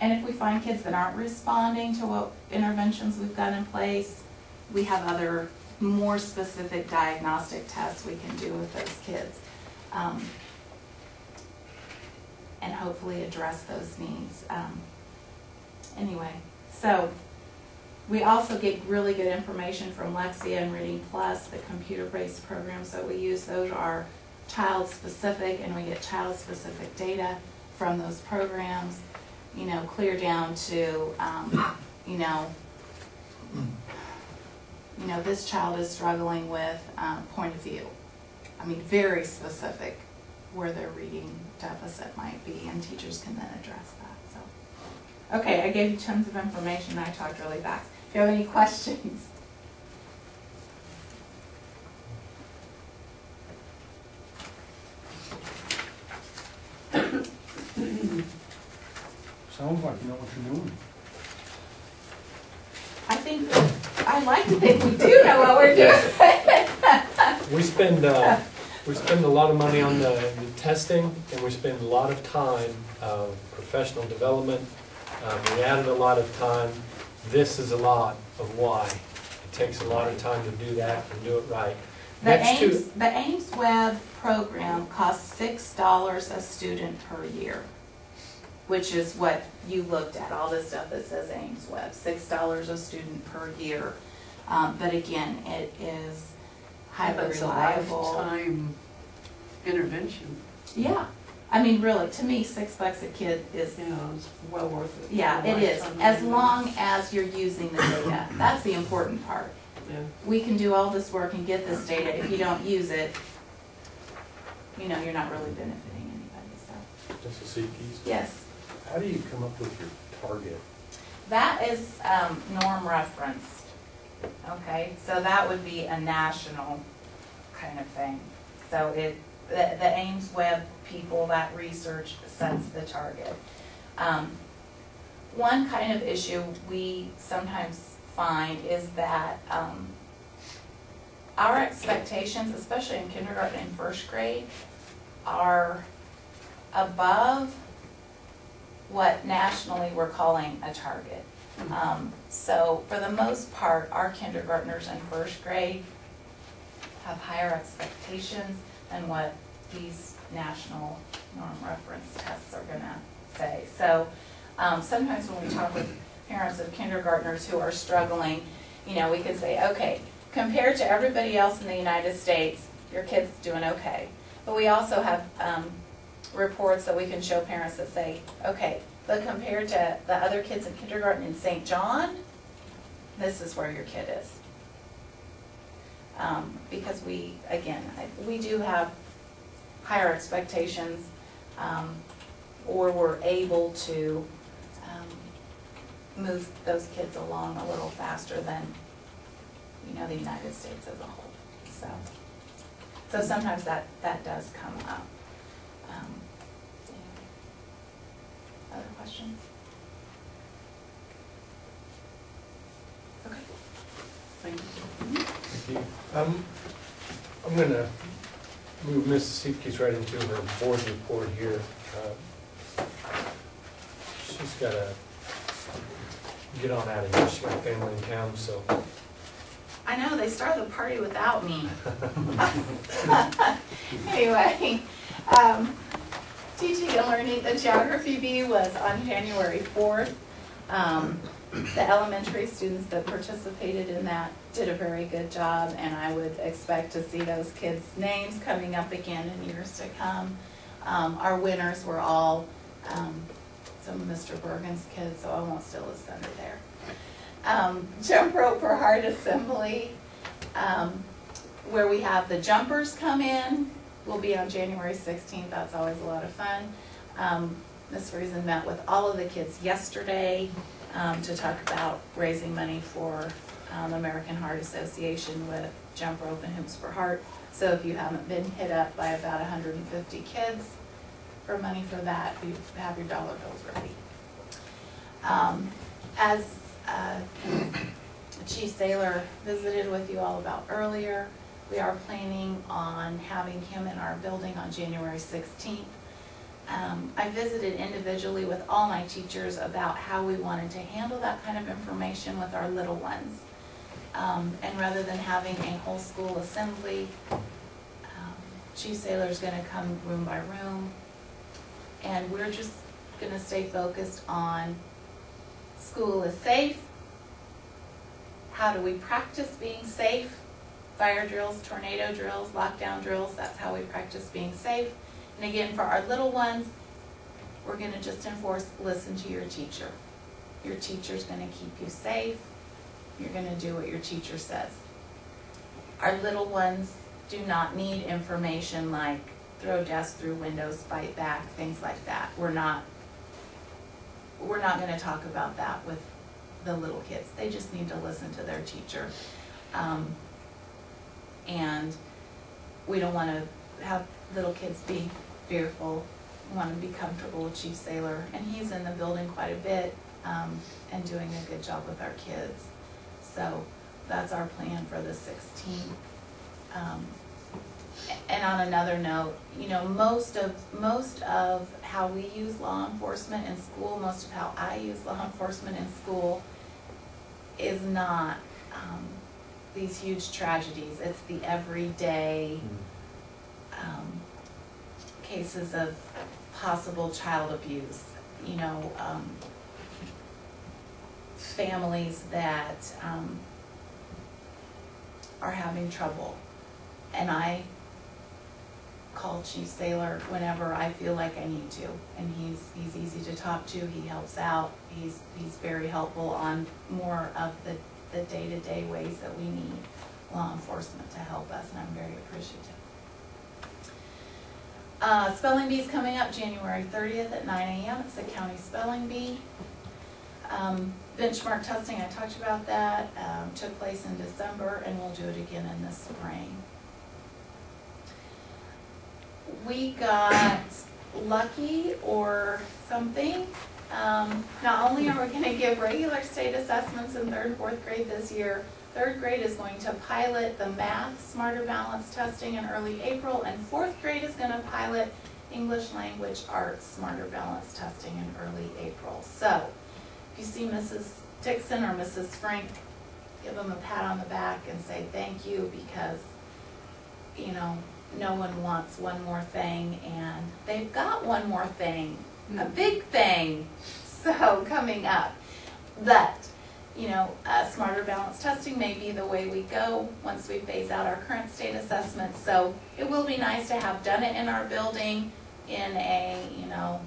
and if we find kids that aren't responding to what interventions we've got in place, we have other more specific diagnostic tests we can do with those kids. Um, and hopefully address those needs. Um, anyway, so we also get really good information from Lexia and Reading Plus, the computer-based programs that we use. Those are child-specific, and we get child-specific data from those programs. You know, clear down to, um, you know, you know, this child is struggling with um, point of view. I mean, very specific where their reading deficit might be, and teachers can then address that. So, okay, I gave you tons of information. I talked really fast. If you have any questions, Sounds like you know what you're doing. I think I like to think we do know what we're doing. We spend, uh, we spend a lot of money on the, the testing, and we spend a lot of time, uh, professional development. Um, we added a lot of time. This is a lot of why. It takes a lot of time to do that and do it right. The Next to- Ames, the AIMSweb program costs six dollars a student per year, which is what you looked at, all this stuff that says AIMSweb, six dollars a student per year. Um, but again, it is highly That's a reliable. lifetime intervention, Yeah, I mean, really, to me, six bucks a kid is, you know, it's well worth it. yeah, it is, as long as you're using the data. That's the important part. Yeah. we can do all this work and get this data, if you don't use it, you know, you're not really benefiting anybody, so, Just the CPs. yes. How do you come up with your target? That is, um, norm referenced, okay, so that would be a national kind of thing. So it, the, the AIMSweb people, that research sets the target. Um, one kind of issue we sometimes find is that, um, our expectations, especially in kindergarten and first grade, are above what nationally we're calling a target. Um, so for the most part, our kindergartners in first grade have higher expectations than what these national norm reference tests are gonna say. So, Um, sometimes when we talk with parents of kindergartners who are struggling, you know, we could say, okay, compared to everybody else in the United States, your kid's doing okay. But we also have, um, reports that we can show parents that say, okay, but compared to the other kids in kindergarten in St. John, this is where your kid is. Um, because we, again, we do have higher expectations, um, or we're able to, move those kids along a little faster than, you know, the United States as a whole, so. So sometimes that, that does come up. Um, anyway. Other questions? Okay. Thank you. Thank you. Um, I'm gonna move Mrs. Seepkes right into her board report here. Uh, She's gotta get on out of here, she's got family in town, so. I know, they started the party without me. Anyway, um, teaching and learning, the geography bee was on January fourth. Um, the elementary students that participated in that did a very good job, and I would expect to see those kids' names coming up again in years to come. Um, our winners were all, um, some of Mr. Bergen's kids, so I won't steal his thunder there. Um, jump rope for heart assembly, um, where we have the jumpers come in, will be on January sixteenth, that's always a lot of fun. Um, Ms. Reason met with all of the kids yesterday, um, to talk about raising money for, um, American Heart Association with jump rope and hoops for heart. So if you haven't been hit up by about hundred and fifty kids for money for that, you have your dollar bills ready. Um, as, uh, Chief Sailor visited with you all about earlier, we are planning on having him in our building on January sixteenth. Um, I visited individually with all my teachers about how we wanted to handle that kind of information with our little ones. Um, and rather than having a whole school assembly, um, Chief is gonna come room by room. And we're just gonna stay focused on school is safe. How do we practice being safe? Fire drills, tornado drills, lockdown drills, that's how we practice being safe. And again, for our little ones, we're gonna just enforce, listen to your teacher. Your teacher's gonna keep you safe. You're gonna do what your teacher says. Our little ones do not need information like throw desks through windows, fight back, things like that. We're not, we're not gonna talk about that with the little kids. They just need to listen to their teacher. Um, and we don't wanna have little kids be fearful, wanna be comfortable with Chief Sailor. And he's in the building quite a bit, um, and doing a good job with our kids. So that's our plan for the sixteenth. Um, and on another note, you know, most of, most of how we use law enforcement in school, most of how I use law enforcement in school is not, um, these huge tragedies. It's the everyday, um, cases of possible child abuse, you know, um, families that, um, are having trouble. And I call Chief Sailor whenever I feel like I need to. And he's, he's easy to talk to, he helps out, he's, he's very helpful on more of the, the day-to-day ways that we need law enforcement to help us, and I'm very appreciative. Uh, spelling is coming up January thirtieth at nine AM, it's the county spelling bee. Um, benchmark testing, I talked about that, um, took place in December, and we'll do it again in the spring. We got lucky or something. Um, not only are we gonna give regular state assessments in third and fourth grade this year, third grade is going to pilot the math smarter balance testing in early April, and fourth grade is gonna pilot English language arts smarter balance testing in early April. So, if you see Mrs. Dixon or Mrs. Frank, give them a pat on the back and say thank you because, you know, no one wants one more thing and they've got one more thing, a big thing. so coming up. But, you know, uh, smarter balance testing may be the way we go once we phase out our current state assessments. So it will be nice to have done it in our building in a, you know,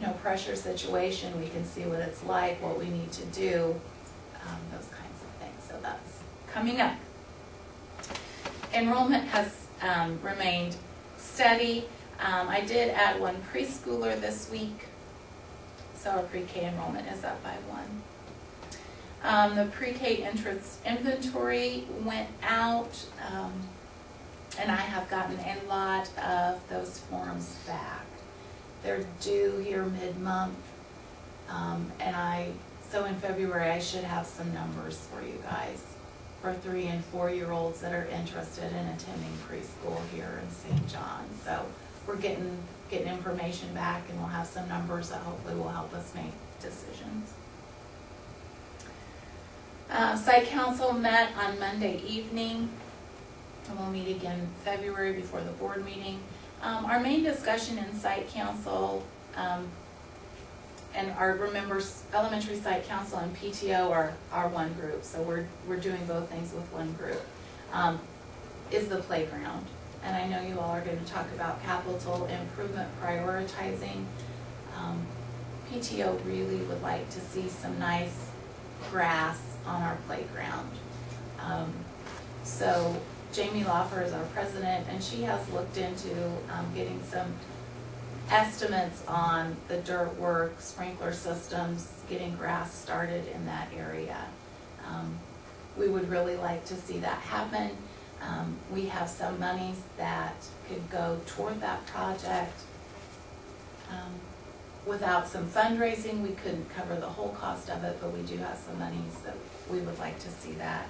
no pressure situation. We can see what it's like, what we need to do, um, those kinds of things. So that's coming up. Enrollment has um, remained steady. Um, I did add one preschooler this week, so our pre-K enrollment is up by one. Um, the pre-K entrance inventory went out, um, and I have gotten a lot of those forms back. They're due here mid-month, um, and I, so in February, I should have some numbers for you guys for three and four-year-olds that are interested in attending preschool here in St. John. So we're getting, getting information back and we'll have some numbers that hopefully will help us make decisions. Uh, site council met on Monday evening, and we'll meet again in February before the board meeting. Um, our main discussion in site council, um, and our, remember, elementary site council and PTO are, are one group, so we're, we're doing both things with one group, um, is the playground. And I know you all are gonna talk about capital improvement prioritizing. Um, PTO really would like to see some nice grass on our playground. Um, so Jamie Loffer is our president, and she has looked into, um, getting some estimates on the dirt work, sprinkler systems, getting grass started in that area. Um, We would really like to see that happen. Um, We have some monies that could go toward that project. Um, Without some fundraising, we couldn't cover the whole cost of it, but we do have some monies that we would like to see that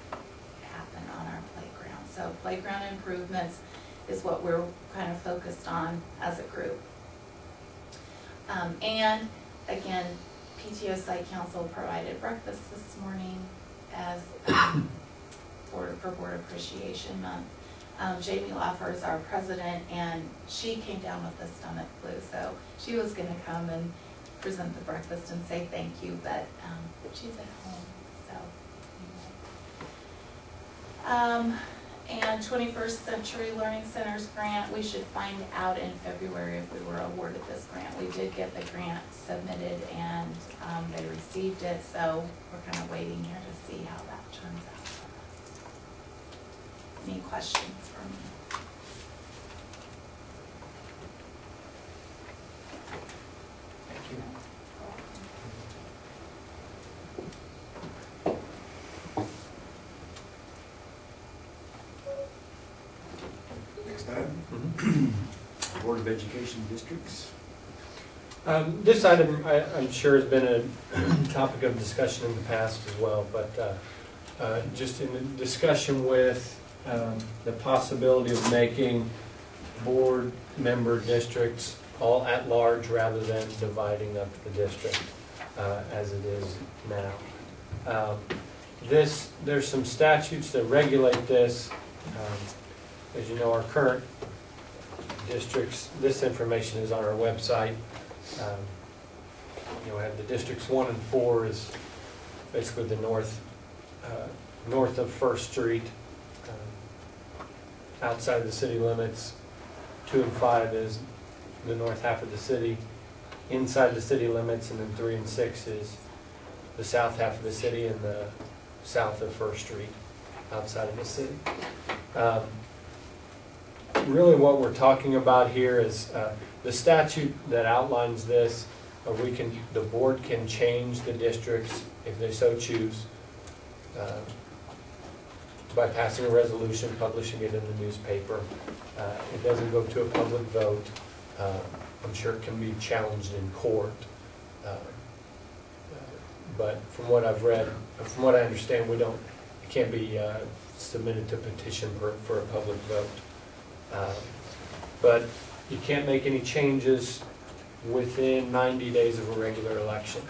happen on our playground. So playground improvements is what we're kind of focused on as a group. Um, and again, PTO site council provided breakfast this morning as, um, for board appreciation month. Um, Jamie Laffer is our president and she came down with the stomach flu, so she was gonna come and present the breakfast and say thank you, but, um, she's at home, so. anyway. Um, and Twenty-First Century Learning Centers grant, we should find out in February if we were awarded this grant. We did get the grant submitted and, um, they received it, so we're kind of waiting here to see how that turns out. Any questions for me? Thank you. Next item, Mhm. Board of Education districts. Um, This item, I- I'm sure has been a topic of discussion in the past as well, but uh, uh, just in the discussion with um, the possibility of making board member districts all at large rather than dividing up the district uh, as it is now. Um, This, there's some statutes that regulate this. Um, As you know, our current districts, this information is on our website. Um, You know, have the districts one and four is basically the north, uh, north of First Street, um, outside of the city limits. Two and five is the north half of the city, inside the city limits, and then three and six is the south half of the city and the south of First Street, outside of the city. Um, Really what we're talking about here is, uh, the statute that outlines this, uh, we can, the board can change the districts if they so choose, uh, by passing a resolution, publishing it in the newspaper. Uh, It doesn't go to a public vote. Uh, I'm sure it can be challenged in court. Uh, But from what I've read, from what I understand, we don't, it can't be submitted to petition for, for a public vote. Um, But you can't make any changes within 90 days of a regular election.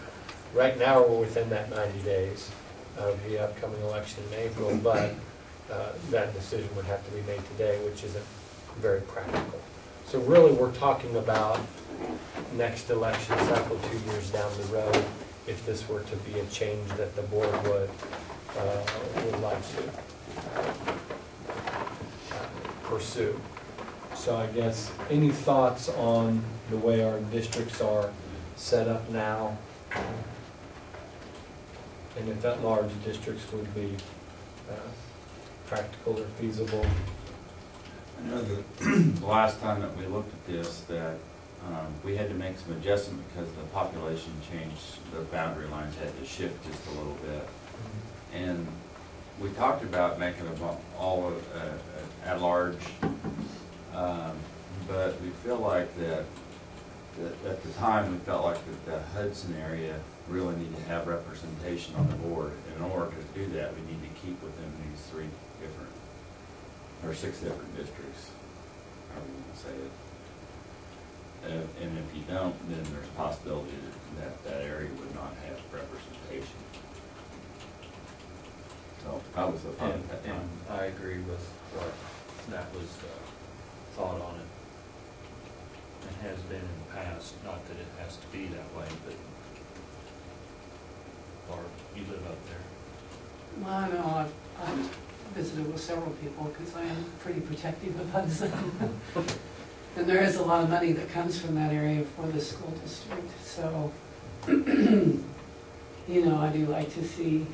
Right now, we're within that 90 days of the upcoming election in April, but uh, that decision would have to be made today, which isn't very practical. So really, we're talking about next election cycle, two years down the road, if this were to be a change that the board would, uh, would like to uh, pursue. So I guess, any thoughts on the way our districts are set up now? And if that large districts would be uh, practical or feasible? I know that the last time that we looked at this, that um, we had to make some adjustment because the population changed, the boundary lines had to shift just a little bit. And we talked about making them all uh, at large, um, but we feel like that, that at the time, we felt like that the Hudson area really needed to have representation on the board. In order to do that, we need to keep within these three different, or six different districts, however you want to say it. Uh, And if you don't, then there's a possibility that that area would not have representation. So I was a fan And, at that time. and I agree with what that was, uh, thought on it. It has been in the past, not that it has to be that way, but, or you live up there. Well, I know, I've, I've visited with several people, because I am pretty protective of Hudson. And there is a lot of money that comes from that area for the school district, so, you know, I do like to see,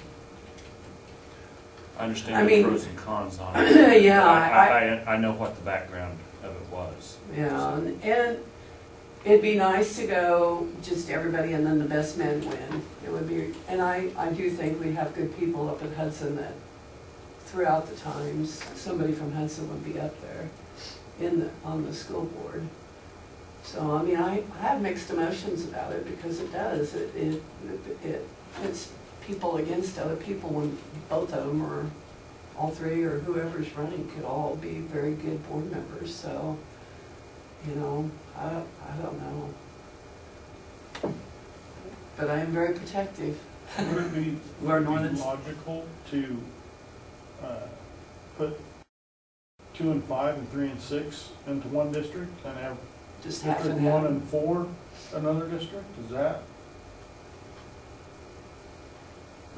I I understand the mean- pros and cons on it. Yeah, I, I- I, I know what the background of it was. yeah, and- and it'd be nice to go, just everybody and then the best men win. It would be, and I, I do think we have good people up at Hudson that throughout the times, somebody from Hudson would be up there in the, on the school board. So, I mean, I, I have mixed emotions about it because it does, it, it, it pits people against other people when both of them or all three or whoever's running could all be very good board members, so, you know, I, I don't know. But I am very protective. Would it be, would it be logical to, uh, put two and five and three and six into one district and have Just half district and half. one and four another district? Is that?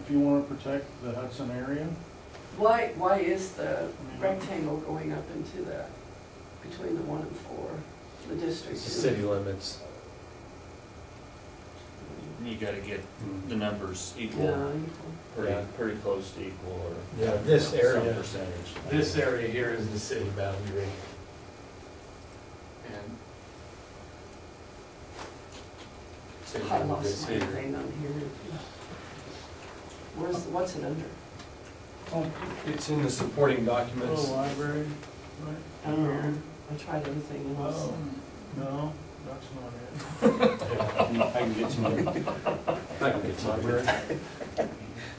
If you wanna protect the Hudson area? Why, why is the rectangle going up into the, between the one and four, the district? It's the city limits. You gotta get mm-hmm. the numbers Yeah, equal, equal. pretty, Yeah. pretty close to equal or. Yeah, this some area- Percentage. This area here is the city boundary. And. City I boundary lost is my here. thing on here. Where's, what's it under? Oh, It's in the supporting documents. little library, right? I don't know, I tried everything else. Oh, no, that's not it. I can get you I can get you.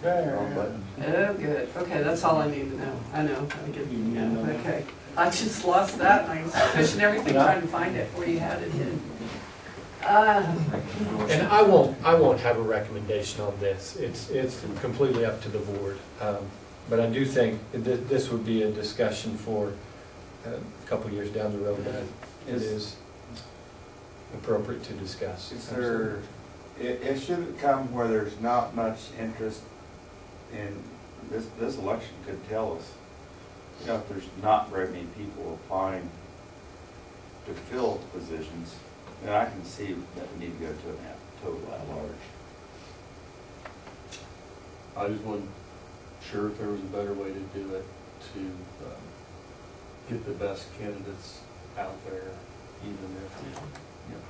There, Oh, good, okay, that's all I need to know, I know, how to get, yeah, okay. I just lost that, and I was fishing everything trying to find it where you had it hidden. Uh, And I won't, I won't have a recommendation on this. It's, it's completely up to the board. Um, But I do think that this would be a discussion for uh, a couple years down the road that it Is- is appropriate to discuss. Is there, it, it shouldn't come where there's not much interest in, this, this election could tell us, you know, if there's not very many people applying to fill positions, then I can see that we need to go to an at- total at large. I just wasn't sure if there was a better way to do it, to, um, get the best candidates out there, even if, you know.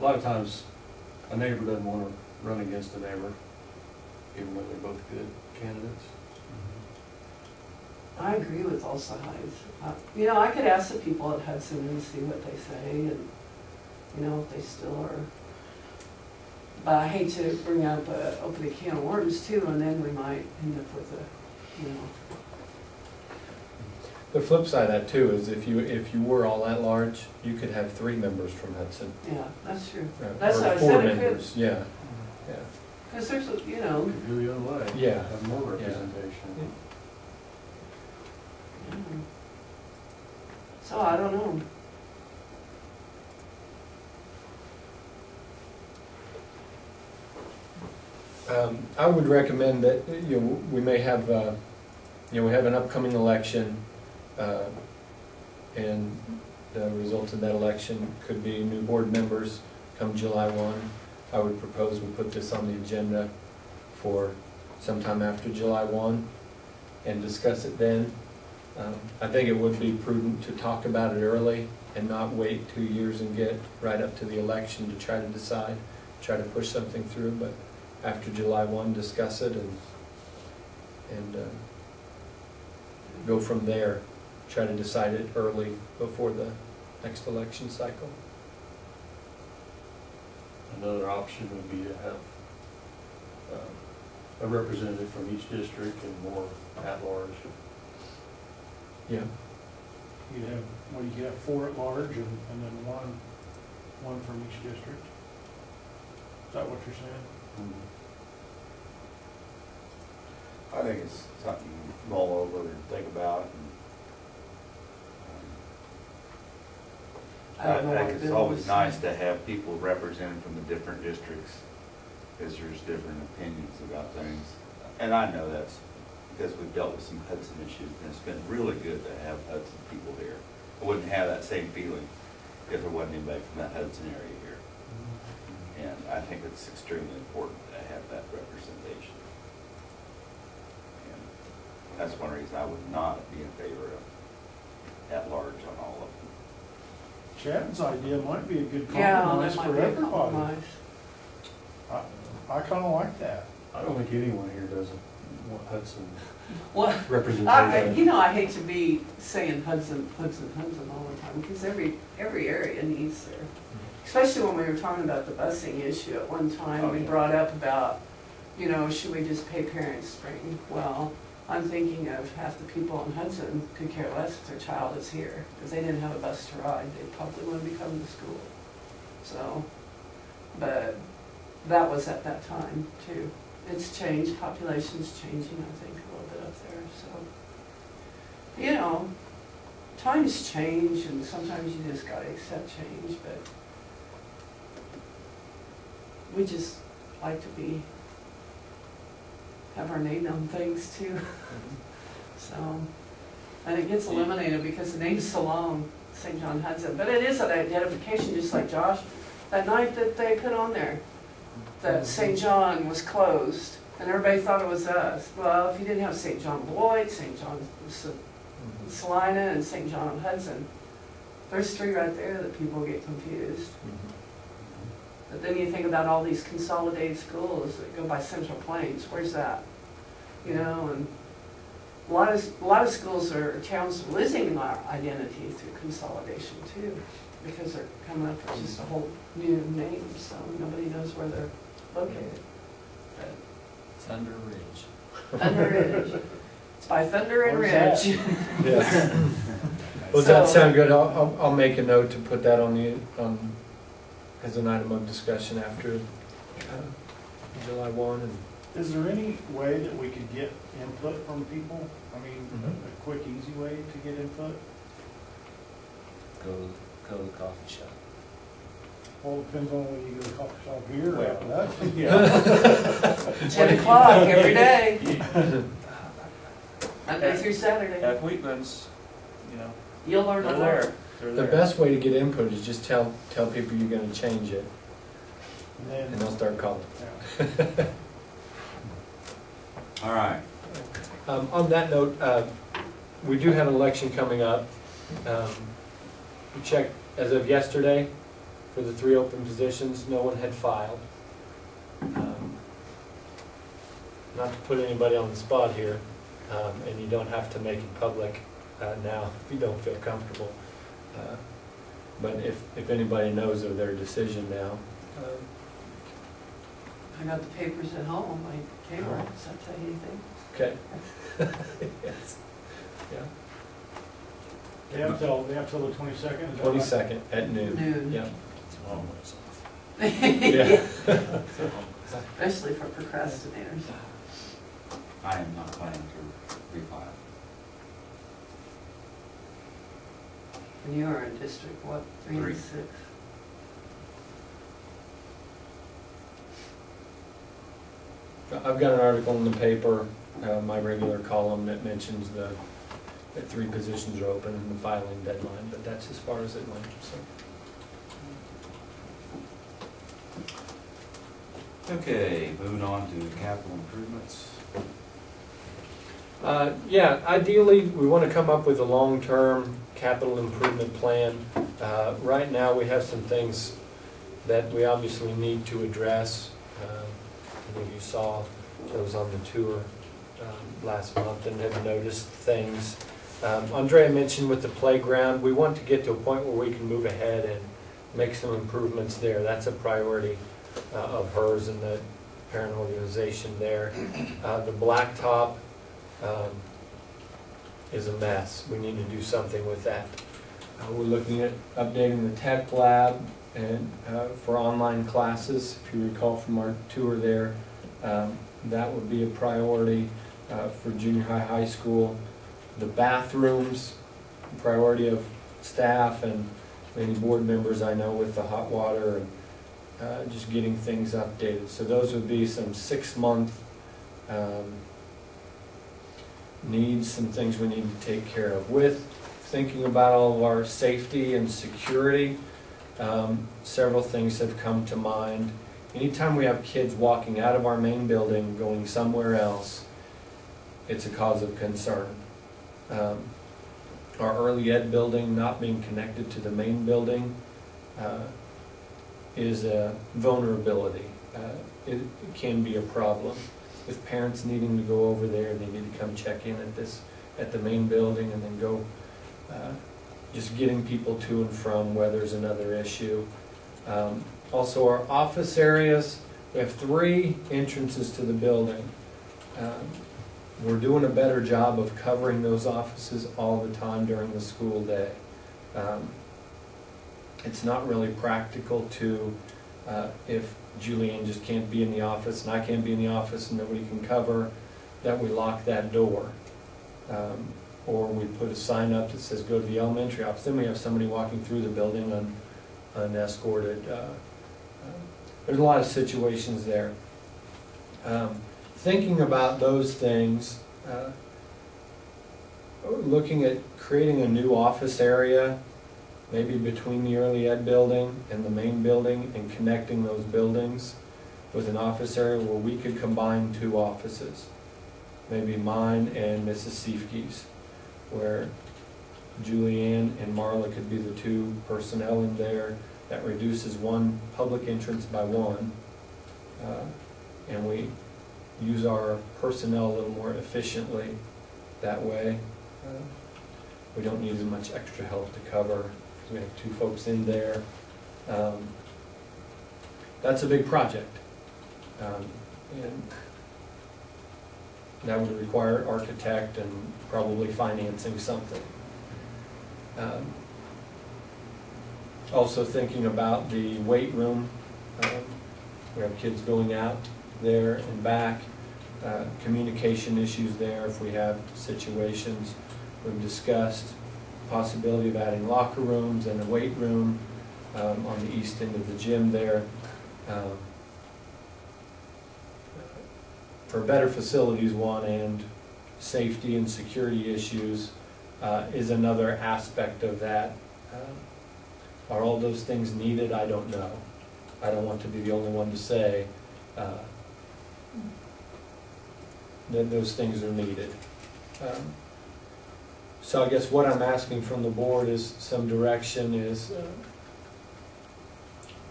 A lot of times, a neighbor doesn't wanna run against a neighbor, even when they're both good candidates. I agree with all sides. Uh, You know, I could ask the people at Hudson and see what they say, and, you know, if they still are. But I hate to bring up, uh, open a can of worms too, and then we might end up with a, you know, The flip side of that too is if you, if you were all at large, you could have three members from Hudson. yeah, that's true. uh, That's or what I four said, it could. members. Yeah, yeah. Because there's, a- you know, Could go the other way. Yeah. Have more Yeah. representation. So I don't know. Um, I would recommend that, you know, we may have, uh, you know, we have an upcoming election, uh, and the result of that election could be new board members come July one. I would propose we put this on the agenda for sometime after July one and discuss it then. Um, I think it would be prudent to talk about it early and not wait two years and get right up to the election to try to decide, try to push something through, but after July one, discuss it and, and, uh, go from there. Try to decide it early before the next election cycle. Another option would be to have um, a representative from each district and more at-large. Yeah. You'd have, well, you could have four at large and, and then one, one from each district. Is that what you're saying? I think it's something to mull over and think about. and, I um, I what think it's always nice to have people represented from the different districts, because there's different opinions about things. And I know that's because we've dealt with some Hudson issues, and it's been really good to have Hudson people here. I wouldn't have that same feeling if there wasn't anybody from that Hudson area here. And I think it's extremely important to have that representation. And that's one reason I would not be in favor of at-large on all of them. Chad's idea might be a good Yeah, compromise that might for be a everybody. compromise. I, I kinda like that. I don't think anyone here doesn't want Hudson Well, I, representation. you know, I hate to be saying Hudson, Hudson, Hudson all the time, because every, every area needs their, especially when we were talking about the busing issue at one time, we oh, Okay. brought up about, you know, should we just pay parents spring? Well, I'm thinking of half the people in Hudson could care less if their child is here, because they didn't have a bus to ride, they probably wouldn't be coming to school. So, but that was at that time too. It's changed, population's changing, I think, a little bit up there, so. You know, times change and sometimes you just gotta accept change, but we just like to be, have our name on things too, mhm. so. And it gets eliminated because the name's so long, St. John Hudson, but it is an identification, just like Josh, that night that they put on there, that mm-hmm. St. John was closed, and everybody thought it was us. Well, if you didn't have St. John Beloit, St. John S- mm-hmm. Salina, and St. John Hudson, there's three right there that people get confused. Mm-hmm. But then you think about all these consolidated schools that go by Central Plains, where's that? You know, and a lot of, a lot of schools are, towns losing their identity through consolidation too, because they're coming up with just a whole new name, so nobody knows where they're located. But Thunder Ridge. Thunder Ridge, it's by Thunder and Where's Ridge. Yeah. Well, does that sound good? I'll, I'll, I'll make a note to put that on the, on, as an item of discussion after, uh, July one and. Is there any way that we could get input from people? I mean, a- Mhm. a quick, easy way to get input? Go, go to the coffee shop. Well, it depends on whether you go to coffee shop here or Well, out. Yeah. Ten o'clock every day, Monday through Saturday. At Wheatland's, you know, You'll learn a they're lot. there, they're The there. best way to get input is just tell, tell people you're gonna change it, And and then, they'll start calling. yeah. All right, Um, on that note, uh, we do have an election coming up. Um, we checked, as of yesterday, for the three open positions, no one had filed. Um, Not to put anybody on the spot here, um, and you don't have to make it public, uh, now if you don't feel comfortable. Uh, But if, if anybody knows of their decision now, um, I got the papers at home, I came, does that tell you anything? okay. Yes. Yeah, They have till, they have till the twenty-second, is that right? twenty-second at noon. Noon. Yep. It's a long ways off. Yeah. Especially for procrastinators. I am not planning to refile. And you are in District, what, three Three. and six? I've got an article in the paper, uh, my regular column that mentions the, that three positions are open and the filing deadline, but that's as far as it went, so. Okay, moving on to capital improvements. Uh, Yeah, ideally, we want to come up with a long-term capital improvement plan. Uh, Right now, we have some things that we obviously need to address. Um, I think you saw those on the tour um, last month and have noticed things. Um, Andrea mentioned with the playground, we want to get to a point where we can move ahead and make some improvements there. That's a priority uh, of hers and the parent organization there. Uh, The blacktop, um, is a mess. We need to do something with that. Uh, We're looking at updating the tech lab and uh, for online classes, if you recall from our tour there, um, that would be a priority uh, for junior high, high school. The bathrooms, priority of staff and many board members I know with the hot water and uh, just getting things updated. So those would be some six-month um, needs, some things we need to take care of. With thinking about all of our safety and security, um, several things have come to mind. Anytime we have kids walking out of our main building, going somewhere else, it's a cause of concern. Um, Our early ed building not being connected to the main building uh, is a vulnerability. Uh, It it can be a problem with parents needing to go over there, they need to come check in at this, at the main building and then go, uh, just getting people to and from where there's another issue. Um, Also, our office areas, we have three entrances to the building. Um, We're doing a better job of covering those offices all the time during the school day. Um, It's not really practical to, uh, if Julianne just can't be in the office and I can't be in the office and nobody can cover, that we lock that door. Um, Or we put a sign up that says, go to the elementary office, then we have somebody walking through the building un- unescorted. uh, uh, There's a lot of situations there. Um, Thinking about those things, uh, looking at creating a new office area, maybe between the early ed building and the main building and connecting those buildings with an office area where we could combine two offices. Maybe mine and Mrs. Siefke's, where Julianne and Marla could be the two personnel in there. That reduces one public entrance by one. Uh, And we use our personnel a little more efficiently that way. Uh, We don't need as much extra help to cover, we have two folks in there. Um, That's a big project. Um, And that would require architect and probably financing something. Um, Also thinking about the weight room. Um, We have kids going out there and back. Uh, Communication issues there if we have situations. We've discussed possibility of adding locker rooms and a weight room um, on the east end of the gym there. Um, For better facilities, one, and safety and security issues uh, is another aspect of that. Um, Are all those things needed? I don't know. I don't want to be the only one to say uh, that those things are needed. Um, So I guess what I'm asking from the board is some direction, is, uh,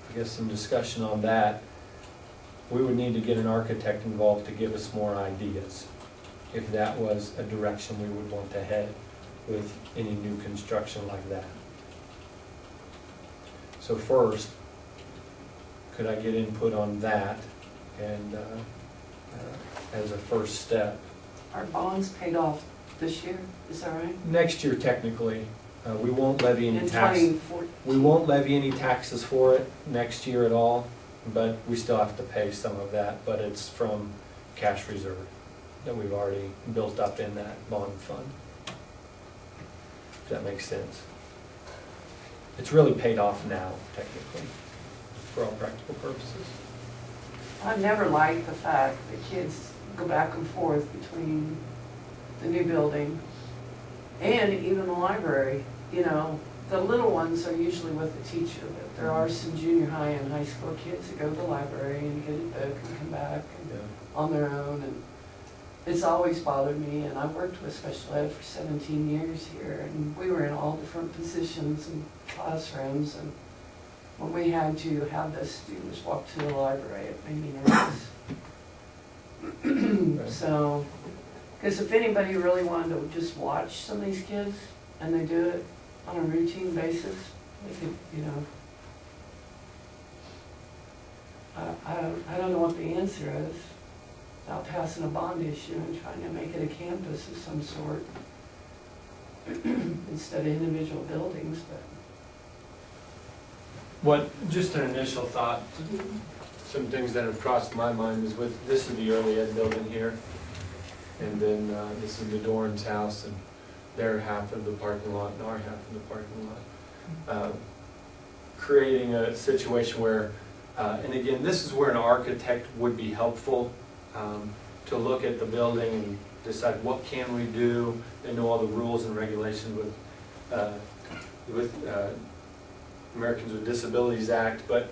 I guess, some discussion on that. We would need to get an architect involved to give us more ideas, if that was a direction we would want to head with any new construction like that. So first, could I get input on that and, uh, uh, as a first step? Our bonds paid off this year, is that right? Next year technically, uh, we won't levy any In tax. twenty fourteen? We won't levy any taxes for it next year at all, but we still have to pay some of that, but it's from cash reserve that we've already built up in that bond fund. If that makes sense. It's really paid off now technically, for all practical purposes. I never liked the fact that kids go back and forth between the new building and even the library, you know. The little ones are usually with the teacher, but there are some junior high and high school kids that go to the library and get a book and come back and on their own, and it's always bothered me, and I've worked with special ed for seventeen years here, and we were in all different positions and classrooms, and when we had to have the students walk to the library, it made me nervous. So, because if anybody really wanted to just watch some of these kids, and they do it on a routine basis, they could, you know, I, I don't, I don't know what the answer is, without passing a bond issue and trying to make it a campus of some sort, instead of individual buildings, but. What, just an initial thought, some things that have crossed my mind is with, this is the early ed building here. And then, uh, this is the Doran's house and their half of the parking lot and our half of the parking lot. Uh, Creating a situation where, uh, and again, this is where an architect would be helpful, um, to look at the building and decide what can we do, and know all the rules and regulations with, uh, with, uh, Americans with Disabilities Act, but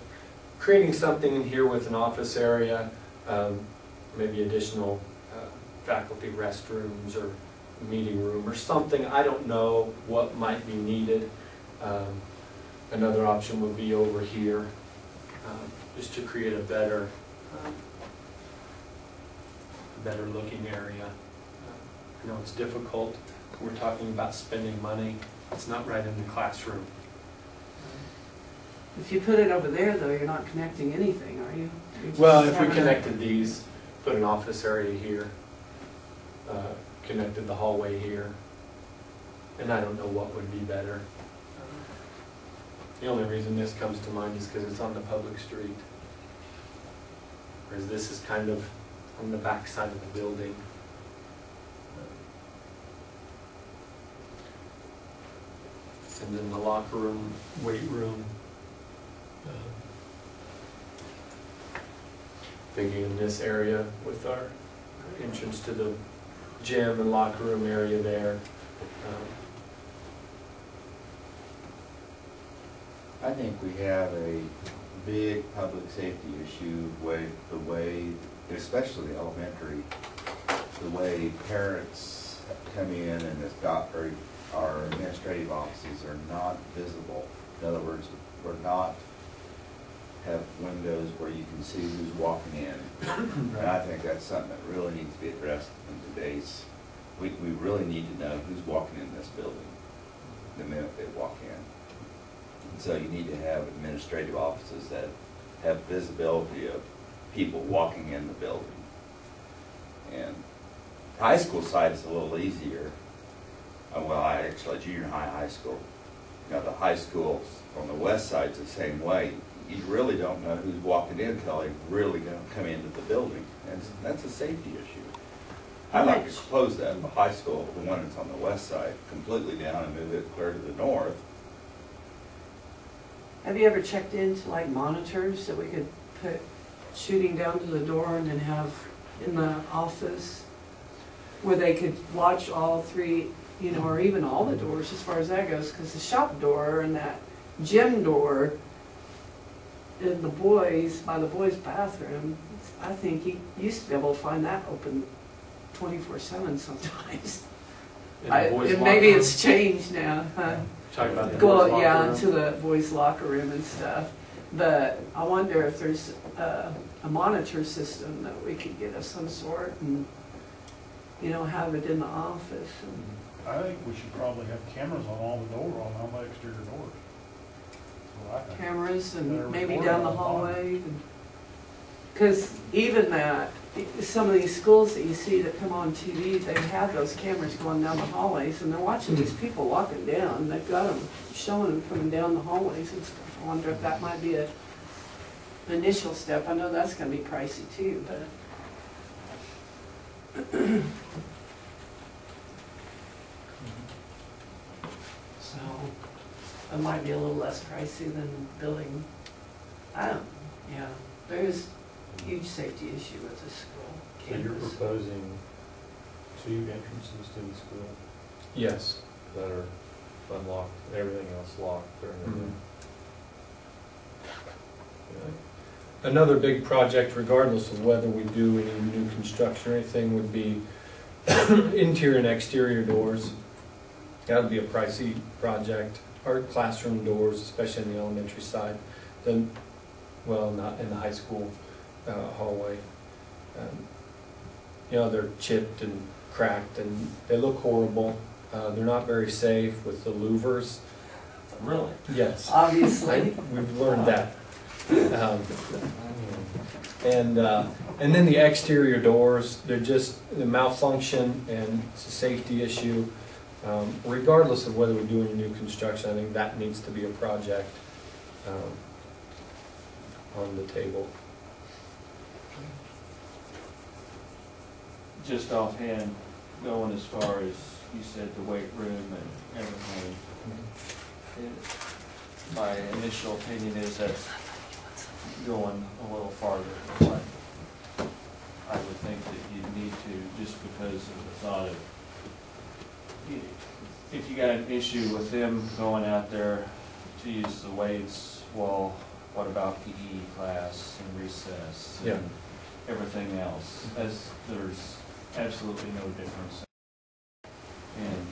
creating something in here with an office area, um, maybe additional faculty restrooms or meeting room or something, I don't know what might be needed. Um, Another option would be over here, um, just to create a better, um, better looking area. Uh, I know it's difficult, we're talking about spending money, it's not right in the classroom. If you put it over there, though, you're not connecting anything, are you? You're Well, if we connected these, put an office area here, uh, connected the hallway here, and I don't know what would be better. The only reason this comes to mind is because it's on the public street. Whereas this is kind of on the back side of the building. And then the locker room, weight room. um, thinking in this area with our entrance to the gym and locker room area there. Um, I think we have a big public safety issue with the way, especially elementary, the way parents come in and or our administrative offices are not visible. In other words, we're not, have windows where you can see who's walking in. And I think that's something that really needs to be addressed in today's, we, we really need to know who's walking in this building the minute they walk in. And So you need to have administrative offices that have visibility of people walking in the building. And high school side is a little easier. Uh, Well, I actually, junior high, high school. You know, the high schools on the west side's the same way. You really don't know who's walking in until they really gonna come into the building. And that's a safety issue. I'd like to close that, the high school, the one that's on the west side, completely down and move it clear to the north. Have you ever checked into like monitors that we could put shooting down to the door and then have in the office? Where they could watch all three, you know, or even all the doors as far as that goes, because the shop door and that gym door in the boys, by the boys' bathroom, I think you used to be able to find that open twenty-four seven sometimes. in the I- boys' and Maybe locker it's changed now, huh? room. Talking about the Go, boys' locker yeah, room. into the boys' locker room and stuff. But I wonder if there's a, a monitor system that we could get of some sort and, you know, have it in the office. and- I think we should probably have cameras on all the door, on all the exterior doors. That's what I think. Cameras and maybe down the all the time. hallway. Because even that, some of these schools that you see that come on TV, they have those cameras going down the hallways and they're watching these people walking down. They've got them showing them coming down the hallways and stuff. I wonder if that might be a initial step. I know that's gonna be pricey too, but. So, it might be a little less pricey than building, I don't, yeah, there's, huge safety issue with the school So you're campus. proposing two entrances to the school Yes. that are unlocked, everything else locked during the mm-hmm. day? Another big project, regardless of whether we do any new construction or anything, would be interior and exterior doors. That would be a pricey project, or classroom doors, especially in the elementary side. Then, well, not in the high school uh, hallway. Um, You know, they're chipped and cracked and they look horrible. Uh, They're not very safe with the louvers. Really? Yes. Obviously. We've learned that. Um, And, uh, and then the exterior doors, they're just, the malfunction and it's a safety issue. Um, Regardless of whether we're doing a new construction, I think that needs to be a project um, on the table. Just offhand, going as far as you said, the weight room and everything. it- My initial opinion is that's going a little farther than what I would think that you'd need to, just because of the thought of, if you got an issue with them going out there to use the weights, well, what about PE class and recess? Yeah. and Everything else, as there's absolutely no difference. And,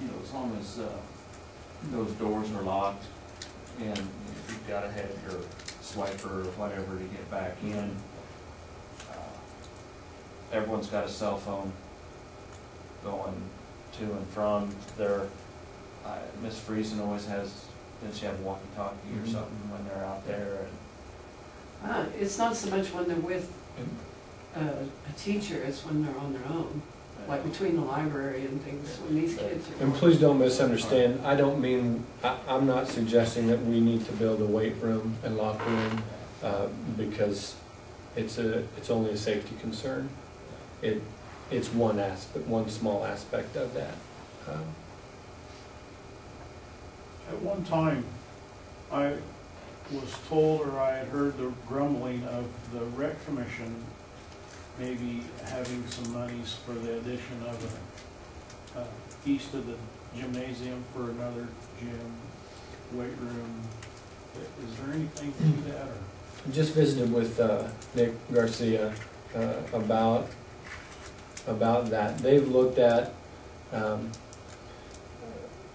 you know, as long as, uh, those doors are locked and you've gotta have your swiper or whatever to get back in. uh, Everyone's got a cell phone going to and from their, uh, Miss Friesen always has, does she have a walkie-talkie or Mhm. something when they're out there and Uh, It's not so much when they're with uh, a teacher, it's when they're on their own, like between the library and things, when these kids are. And please don't misunderstand, I don't mean, I, I'm not suggesting that we need to build a weight room and locker room, uh, because it's a, it's only a safety concern. It, it's one aspect, one small aspect of that. Um, At one time, I was told, or I had heard the grumbling of the rec commission maybe having some monies for the addition of a, uh, east of the gymnasium for another gym, weight room. Is there anything to that, or? Just visited with uh, Nick Garcia uh, about, about that. They've looked at, um,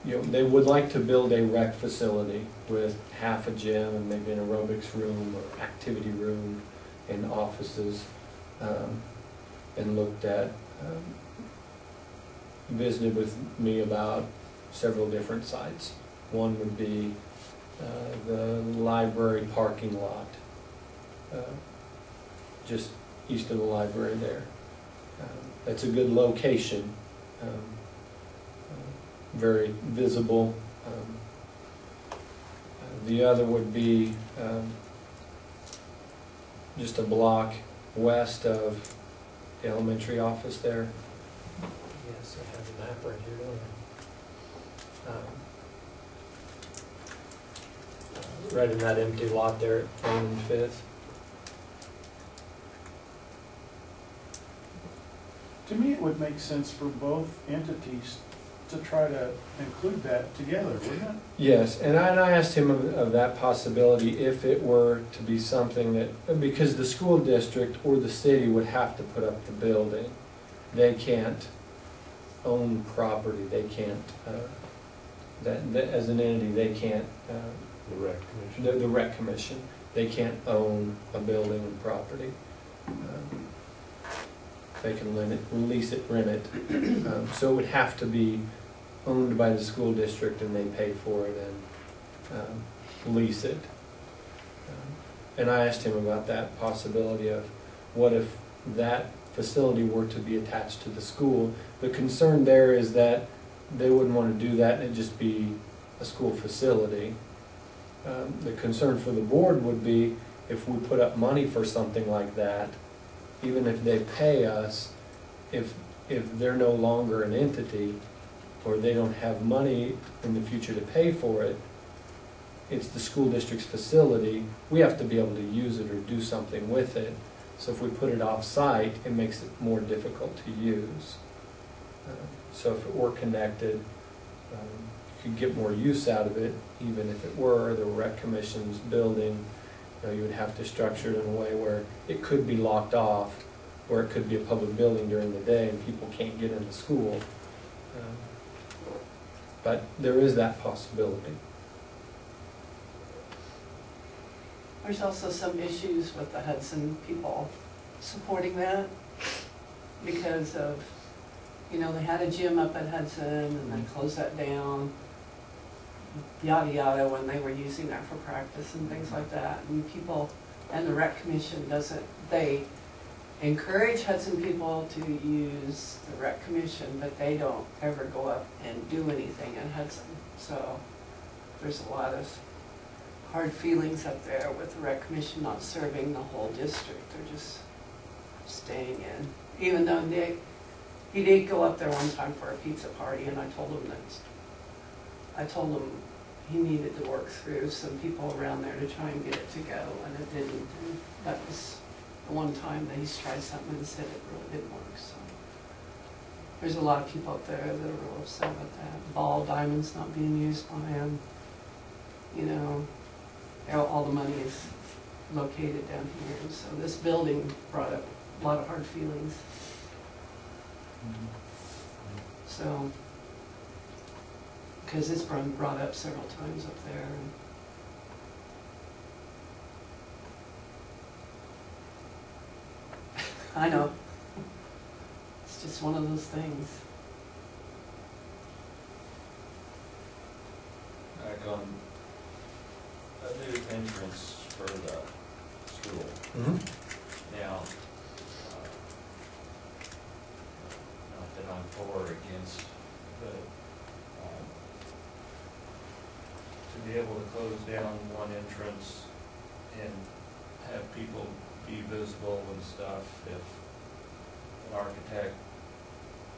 you know, they would like to build a rec facility with half a gym and maybe an aerobics room or activity room and offices. um, And looked at, um, visited with me about several different sites. One would be uh, the library parking lot, uh, just east of the library there. That's a good location, um, very visible. Um, The other would be um, just a block west of the elementary office there. Yes, I have the map right here? Um, uh, Right in that empty lot there at and Fifth. To me, it would make sense for both entities to try to include that together, wouldn't it? Yes, and I, and I asked him of, of that possibility if it were to be something that, because the school district or the city would have to put up the building. They can't own property, they can't, uh, that, that, as an entity, they can't, uh, The rec commission. the, the rec commission, they can't own a building and property. Um, They can limit, lease it, rent it, um, so it would have to be owned by the school district and they pay for it and, um, lease it. Um, And I asked him about that possibility of what if that facility were to be attached to the school? The concern there is that they wouldn't wanna do that and it just be a school facility. Um, The concern for the board would be if we put up money for something like that, even if they pay us, if, if they're no longer an entity, or they don't have money in the future to pay for it, it's the school district's facility, we have to be able to use it or do something with it. So if we put it off-site, it makes it more difficult to use. Uh, So if it were connected, um, you could get more use out of it, even if it were the rec commission's building. You know, you would have to structure it in a way where it could be locked off, or it could be a public building during the day and people can't get into school. Um, But there is that possibility. There's also some issues with the Hudson people supporting that because of, you know, they had a gym up at Hudson and they closed that down. Yada yada, when they were using that for practice and things like that. And people, and the rec commission doesn't, they encourage Hudson people to use the rec commission, but they don't ever go up and do anything in Hudson. So there's a lot of hard feelings up there with the rec commission not serving the whole district, they're just staying in. Even though Nick, he did go up there one time for a pizza party, and I told him that, I told him he needed to work through some people around there to try and get it to go, and it didn't. And That was the one time that he's tried something and said it really didn't work, so. There's a lot of people up there that are real upset about that. Ball diamonds not being used by him, you know, all the money is located down here, and so this building brought up a lot of hard feelings, mm-hmm. so. Because it's been brought up several times up there, and. I know. It's just one of those things. Back on a new entrance for the school. Now, uh, not that I'm for or against, but um, to be able to close down one entrance and have people be visible and stuff, if an architect,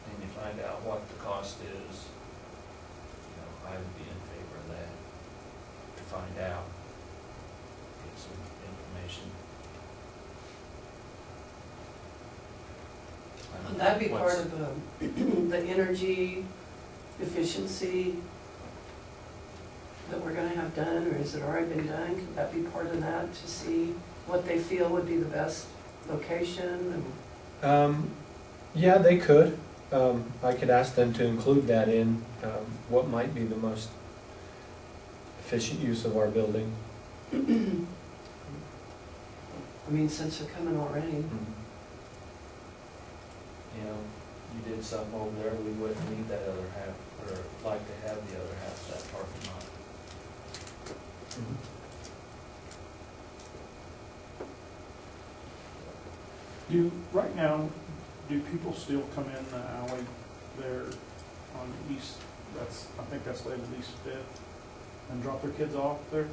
and you find out what the cost is, you know, I would be in favor of that, to find out, get some information. I don't Would that be part of the, the energy efficiency that we're gonna have done, or has it already been done? Could that be part of that, to see what they feel would be the best location and? Um, yeah, they could. Um, I could ask them to include that in, um, what might be the most efficient use of our building. I mean, since they're coming already. you know, you did something over there, we wouldn't need that other half, or like to have the other half of that parking lot. Do, right now, do people still come in the alley there on the east, that's, I think that's labeled East Fifth, and drop their kids off there?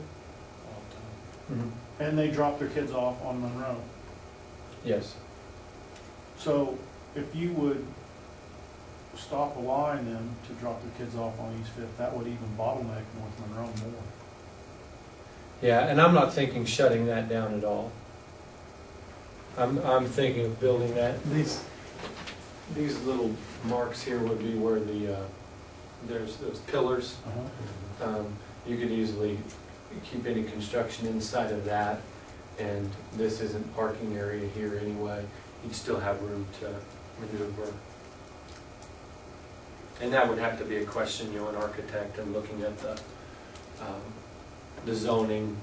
all the time. Mhm. And they drop their kids off on Monroe. Yes. So if you would stop allowing them to drop their kids off on East Fifth, that would even bottleneck North Monroe more. Yeah, and I'm not thinking shutting that down at all. I'm, I'm thinking of building that, these, these little marks here would be where the, uh, there's those pillars. Um, You could easily keep any construction inside of that, and this isn't parking area here anyway. You'd still have room to maneuver. And that would have to be a question, you know, an architect and looking at the, um, the zoning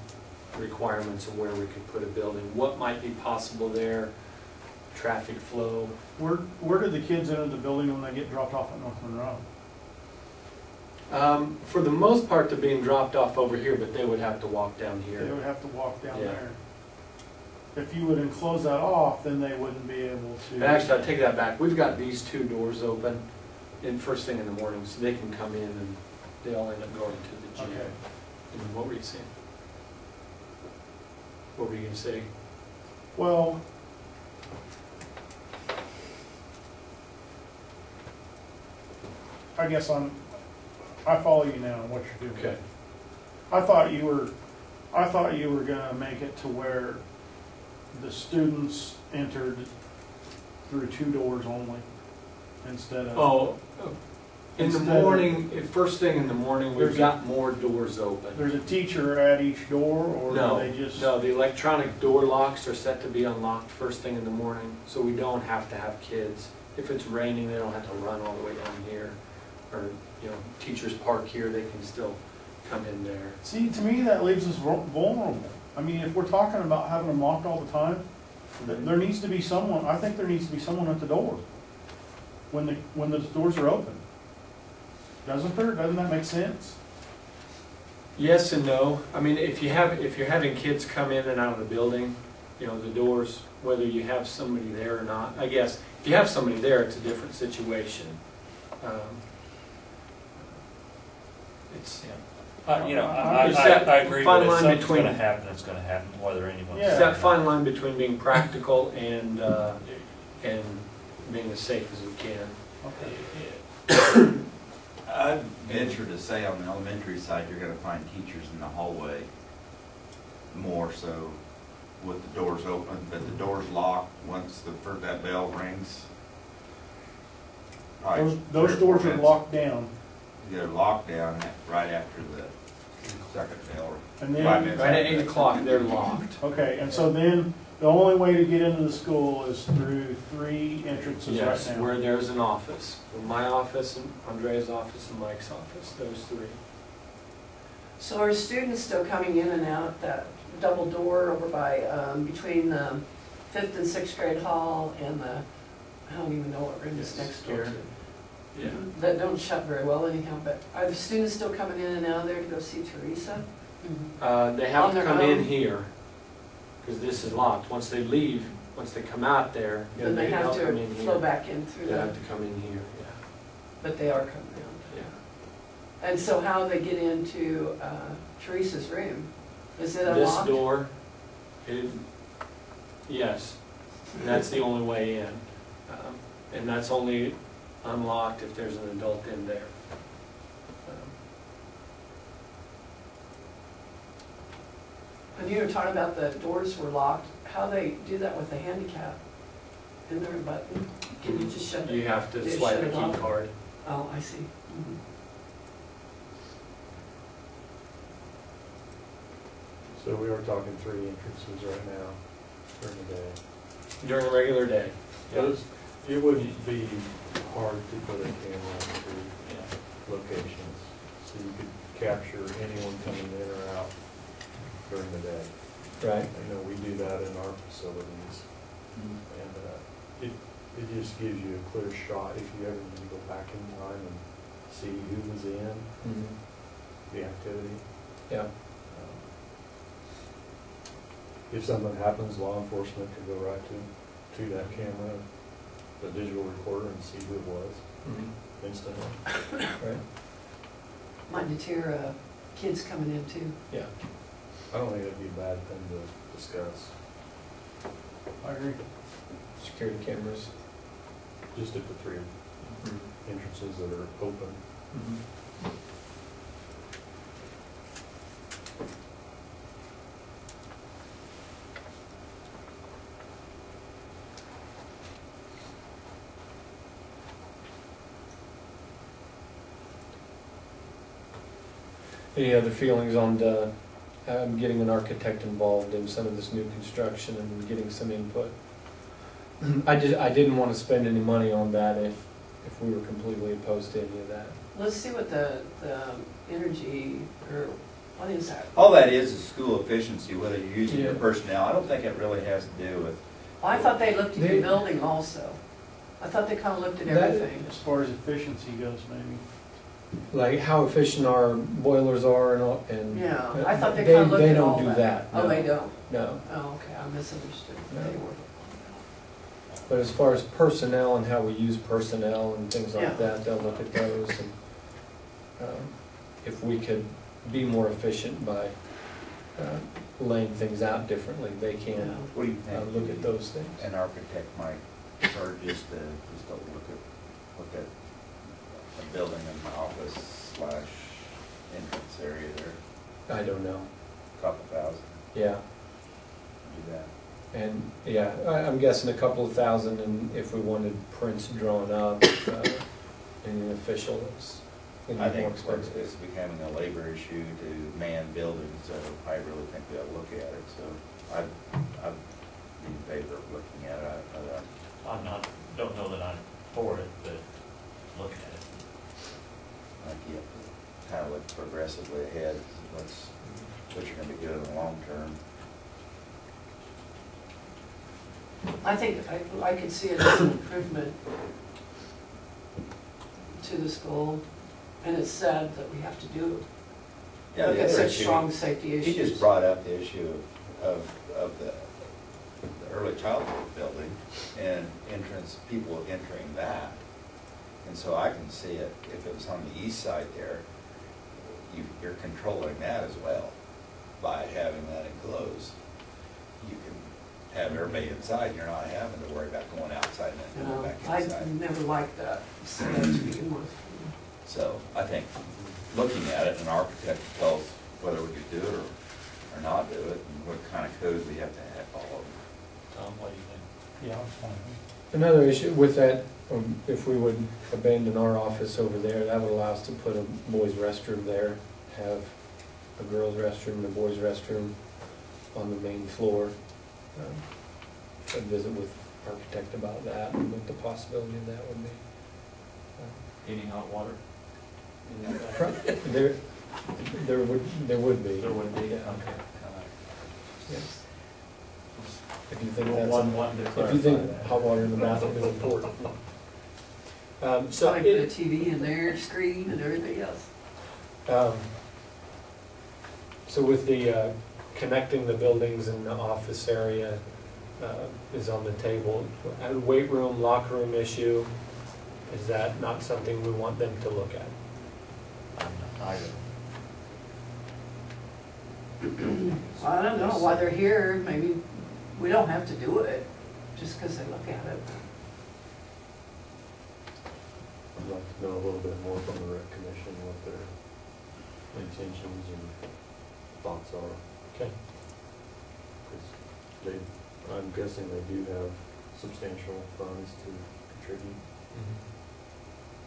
requirements of where we could put a building. What might be possible there, traffic flow. Where, where do the kids enter the building when they get dropped off at North Monroe? Um, For the most part, they're being dropped off over here, but they would have to walk down here. They would have to walk down Yeah. there. If you would enclose that off, then they wouldn't be able to. And actually, I take that back, we've got these two doors open in first thing in the morning, so they can come in and they all end up going to the gym. Okay. And what were you saying? What were you gonna say? Well, I guess I'm, I follow you now on what you're doing. Okay. I thought you were, I thought you were gonna make it to where the students entered through two doors only, instead of. Oh, in the Instead of- morning, eh, first thing in the morning, we've There's a- got more doors open. There's a teacher at each door, or do No, they just? no, the electronic door locks are set to be unlocked first thing in the morning, so we don't have to have kids. If it's raining, they don't have to run all the way down here, or, you know, teachers park here, they can still come in there. See, to me, that leaves us vul- vulnerable. I mean, if we're talking about having them locked all the time, th- there needs to be someone, I think there needs to be someone at the door when the, when the doors are open. Doesn't there? Doesn't that make sense? Yes and no. I mean, if you have, if you're having kids come in and out of the building, you know, the doors, whether you have somebody there or not, I guess, if you have somebody there, it's a different situation. Um, It's, Uh, you know, I, I, It's that I agree fine with it, line something's between- gonna happen, it's gonna happen, whether anyone's. Yeah. it's that fine line between being practical and, uh, and being as safe as we can. Okay. I'd venture to say on the elementary side, you're gonna find teachers in the hallway more so with the doors open, but the doors locked once the, first that bell rings. probably Those, three those or four doors are minutes. locked down, They're locked down at- right after the second bell. and Five then, minutes Right at after eight that. o'clock, they're locked. okay, and so then, the only way to get into the school is through three entrances right Yes, now. where there's an office. My office, and Andrea's office, and Mike's office, those three. So are students still coming in and out that double door over by, um, between the fifth and sixth grade hall and the, I don't even know what room is Yes, next door to. Yeah. That don't shut very well anyhow, but are the students still coming in and out there to go see Teresa? Uh, they have On to their come in own? here, because this is locked. Once they leave, once they come out there, Then then they have come to in flow here. back in through They the, have to come in here, yeah, but they are coming out. yeah. And so how they get into uh, Teresa's room? Is it This unlocked? door, it, yes, and that's the only way in. Um, And that's only unlocked if there's an adult in there. Um, And you were talking about the doors were locked, how they do that with the handicap? Isn't there a button? Can you just shut You it? have to They swipe shut a it key off? card. Oh, I see. Mhm. So we are talking three entrances right now during the day. During a regular day. But it's- it wouldn't be hard to put a camera in three locations, so you could capture anyone coming in or out during the day. Right. You know, we do that in our facilities, and uh, it, it just gives you a clear shot if you ever need to go back in time and see who was in the activity. Yeah. Um, If something happens, law enforcement could go right to, to that camera, the digital recorder, and see who it was Mhm. instantly. Right. Might deter uh, kids coming in too. Yeah. I don't think that'd be a bad thing to discuss, I agree. Security cameras. just at the three entrances that are open. Mhm. Any other feelings on the, um, getting an architect involved in some of this new construction and getting some input? I just, I didn't want to spend any money on that if, if we were completely opposed to any of that. Let's see what the, the energy, or what is that? All that is is school efficiency, whether you're using your Yeah. personnel. I don't think it really has to do with, Well, I thought they looked at They- your building also. I thought they kind of looked at That- everything. As far as efficiency goes, maybe. Like how efficient our boilers are and all, and. Yeah, I thought they kind of looked They at all don't do that. Oh, no. they don't? No, Oh, okay, I misunderstood. No. Were. but as far as personnel and how we use personnel and things Yeah. like that, they'll look at those and, um, if we could be more efficient by, uh, laying things out differently, they Yeah. can, what do you uh, think? look at those things. An architect might, or just to, just to look at, look at a building and office slash entrance area there. I don't know, A Couple thousand, yeah. do that. And, yeah, I, I'm guessing a couple of thousand, and if we wanted prints drawn up, uh, and official, it's gonna I be more think it's expensive. it's becoming a labor issue to man buildings, so I really think we ought to look at it, so I, I'm in favor of looking at it. I- I- I'm not, don't know that I'm for it, but look at it. I think you kind of look progressively ahead, what's, what you're gonna be doing in the long term. I think I, I could see it as an improvement to the school, and it's sad that we have to do, it. Yeah, look the at other such issue- strong safety He issues. just brought up the issue of, of the, the early childhood building and entrance, people entering that. And so I can see it, if it was on the east side there, you, you're controlling that as well by having that enclosed. You can have everybody inside, you're not having to worry about going outside and You then know, going back I inside. never liked that, so to begin with. So I think looking at it, an architect tells whether we could do it or, or not do it, and what kind of code we have to have follow. Tom, what do you think? Yeah, I'm fine. Another issue with that, um, if we would abandon our office over there, that would allow us to put a boys' restroom there, have a girls' restroom and a boys' restroom on the main floor. Um, I'd visit with architect about that and what the possibility of that would be. Heating hot water? Pro- There, there would, there would be. There would be, Yeah. okay. Yes. If you think that's. One, one to If you think that. hot water in the bathroom is important. Um, so, Like the it, TV in there, screen and everything else. um, so with the, uh, connecting the buildings and the office area, uh, is on the table. A weight room, locker room issue, is that not something we want them to look at? I'm not- I I don't know why they're here, maybe we don't have to do it, just because they look at it. I'd like to know a little bit more from the rec commission, what their intentions and thoughts are. Okay. 'Cause they, I'm guessing they do have substantial funds to contribute,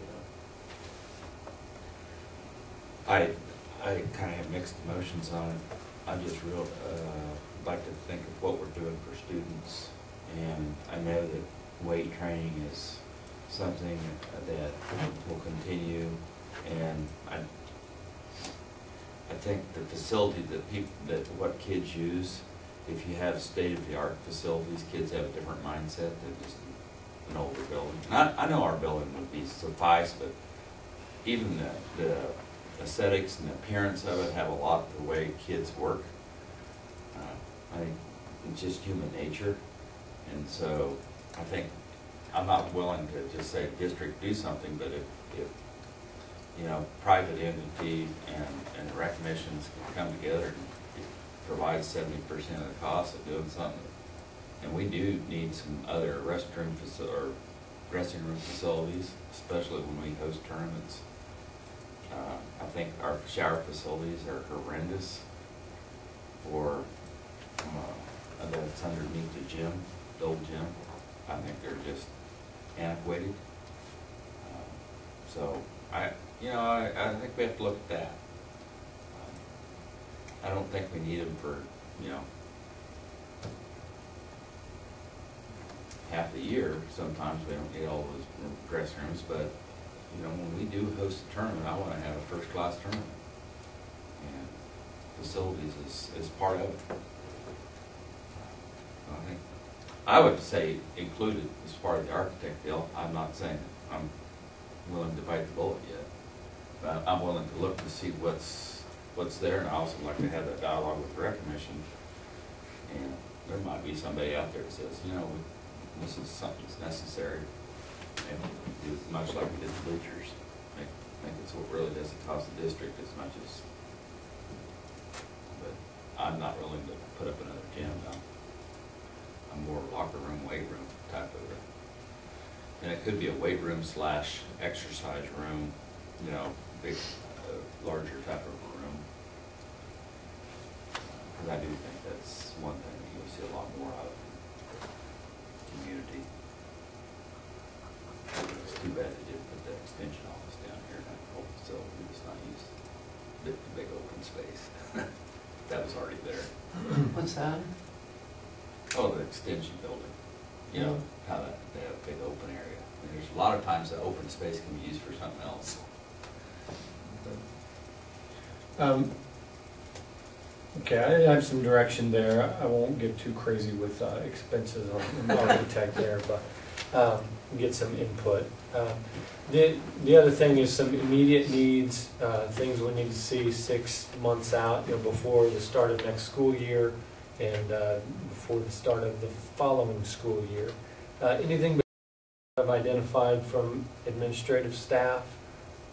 you know. I, I kind of have mixed emotions on it. I just real, uh, like to think of what we're doing for students. And I know that weight training is something that will continue. And I, I think the facility that people, that what kids use, if you have state-of-the-art facilities, kids have a different mindset than just an older building. And I, I know our building would be suffice, but even the, the aesthetics and the appearance of it have a lot to the way kids work. Uh, I think it's just human nature, and so I think, I'm not willing to just say district do something, but if, if, you know, private entity and, and the rec commissions can come together and provide seventy percent of the cost of doing something. And we do need some other restroom or dressing room facilities, especially when we host tournaments. Uh, I think our shower facilities are horrendous for, uh, that's underneath the gym, the old gym. I think they're just antiquated. Um, So I, you know, I, I think we have to look at that. Um, I don't think we need them for, you know, half the year. Sometimes we don't need all those dressing rooms, but, you know, when we do host a tournament, I wanna have a first-class tournament. And facilities is, is part of it. I think, I would say included as part of the architect deal. I'm not saying I'm willing to bite the bullet yet. But I'm willing to look to see what's, what's there, and I also like to have that dialogue with the rec commission. And there might be somebody out there that says, you know, this is something that's necessary. And do much like we did the bleachers, make, make it so it really doesn't cost the district as much as. But I'm not willing to put up another gym, no. I'm more locker room, weight room type of it. And it could be a weight room slash exercise room, you know, big, uh, larger type of room. Because I do think that's one thing that you'll see a lot more of in community. It's too bad they didn't put the extension office down here in that old facility, it's not used, the big open space. That was already there. What's that? Oh, the extension building, you know, how that, they have a big open area. There's a lot of times that open space can be used for something else. Um, Okay, I have some direction there. I won't get too crazy with uh, expenses on the architect there, but um, get some input. Um, The, the other thing is some immediate needs, uh, things we need to see six months out, you know, before the start of next school year and uh, before the start of the following school year. Uh, Anything I've identified from administrative staff?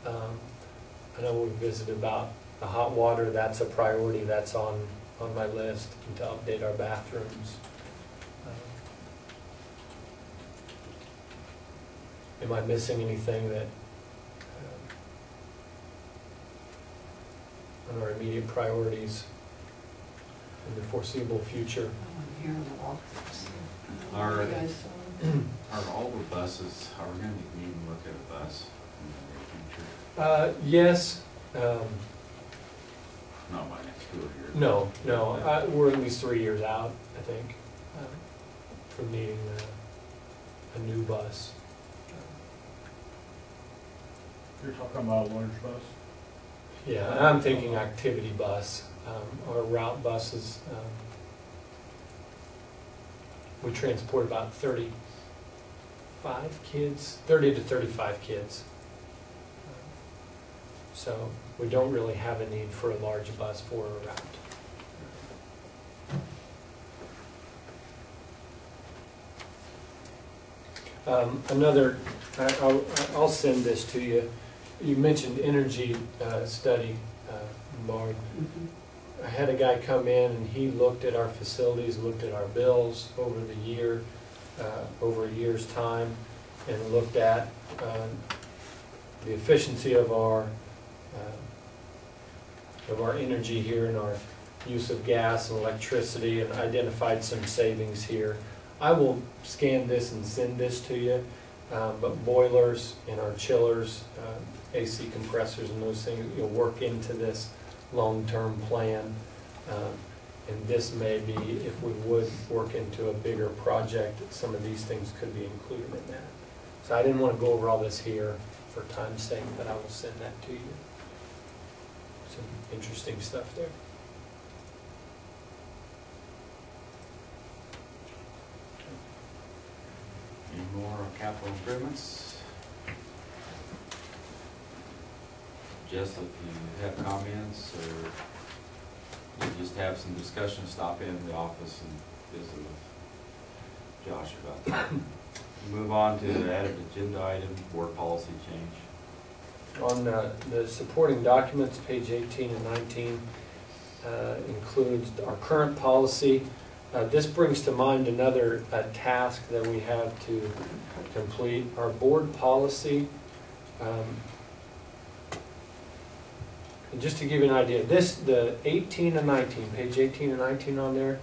Um, I know we visited about the hot water, that's a priority, that's on, on my list, and to update our bathrooms. Um, Am I missing anything that, um, on our immediate priorities in the foreseeable future? I'm here in the office. Are, You guys, uh, are all the buses, are we gonna be needing to look at a bus in the near future? Uh, yes, um, Not by next school year. no, no, uh, we're at least three years out, I think, um, from needing a, a new bus. You're talking about a large bus? Yeah, and I'm thinking activity bus, um, or route buses. um, We transport about thirty-five kids, thirty to thirty-five kids. So we don't really have a need for a large bus for a route. Um, Another, I- I'll, I'll send this to you. You mentioned energy uh, study, uh, Barb. mhm. I had a guy come in and he looked at our facilities, looked at our bills over the year, uh, over a year's time, and looked at um, the efficiency of our, uh, of our energy here and our use of gas and electricity and identified some savings here. I will scan this and send this to you, um, but boilers and our chillers, uh, AC compressors and those things, you'll work into this long-term plan. Um, And this may be, if we would work into a bigger project, some of these things could be included in that. So I didn't want to go over all this here for time's sake, but I will send that to you. Some interesting stuff there. Any more capital improvements? Jess, if you have comments or you just have some discussion, stop in the office and visit with Josh about that. Move on to the added agenda item, board policy change. On uh, the supporting documents, page 18 and 19 uh, includes our current policy. Uh, This brings to mind another uh, task that we have to complete. Our board policy, um, and just to give you an idea, this, the 18 and 19, page 18 and 19 on there,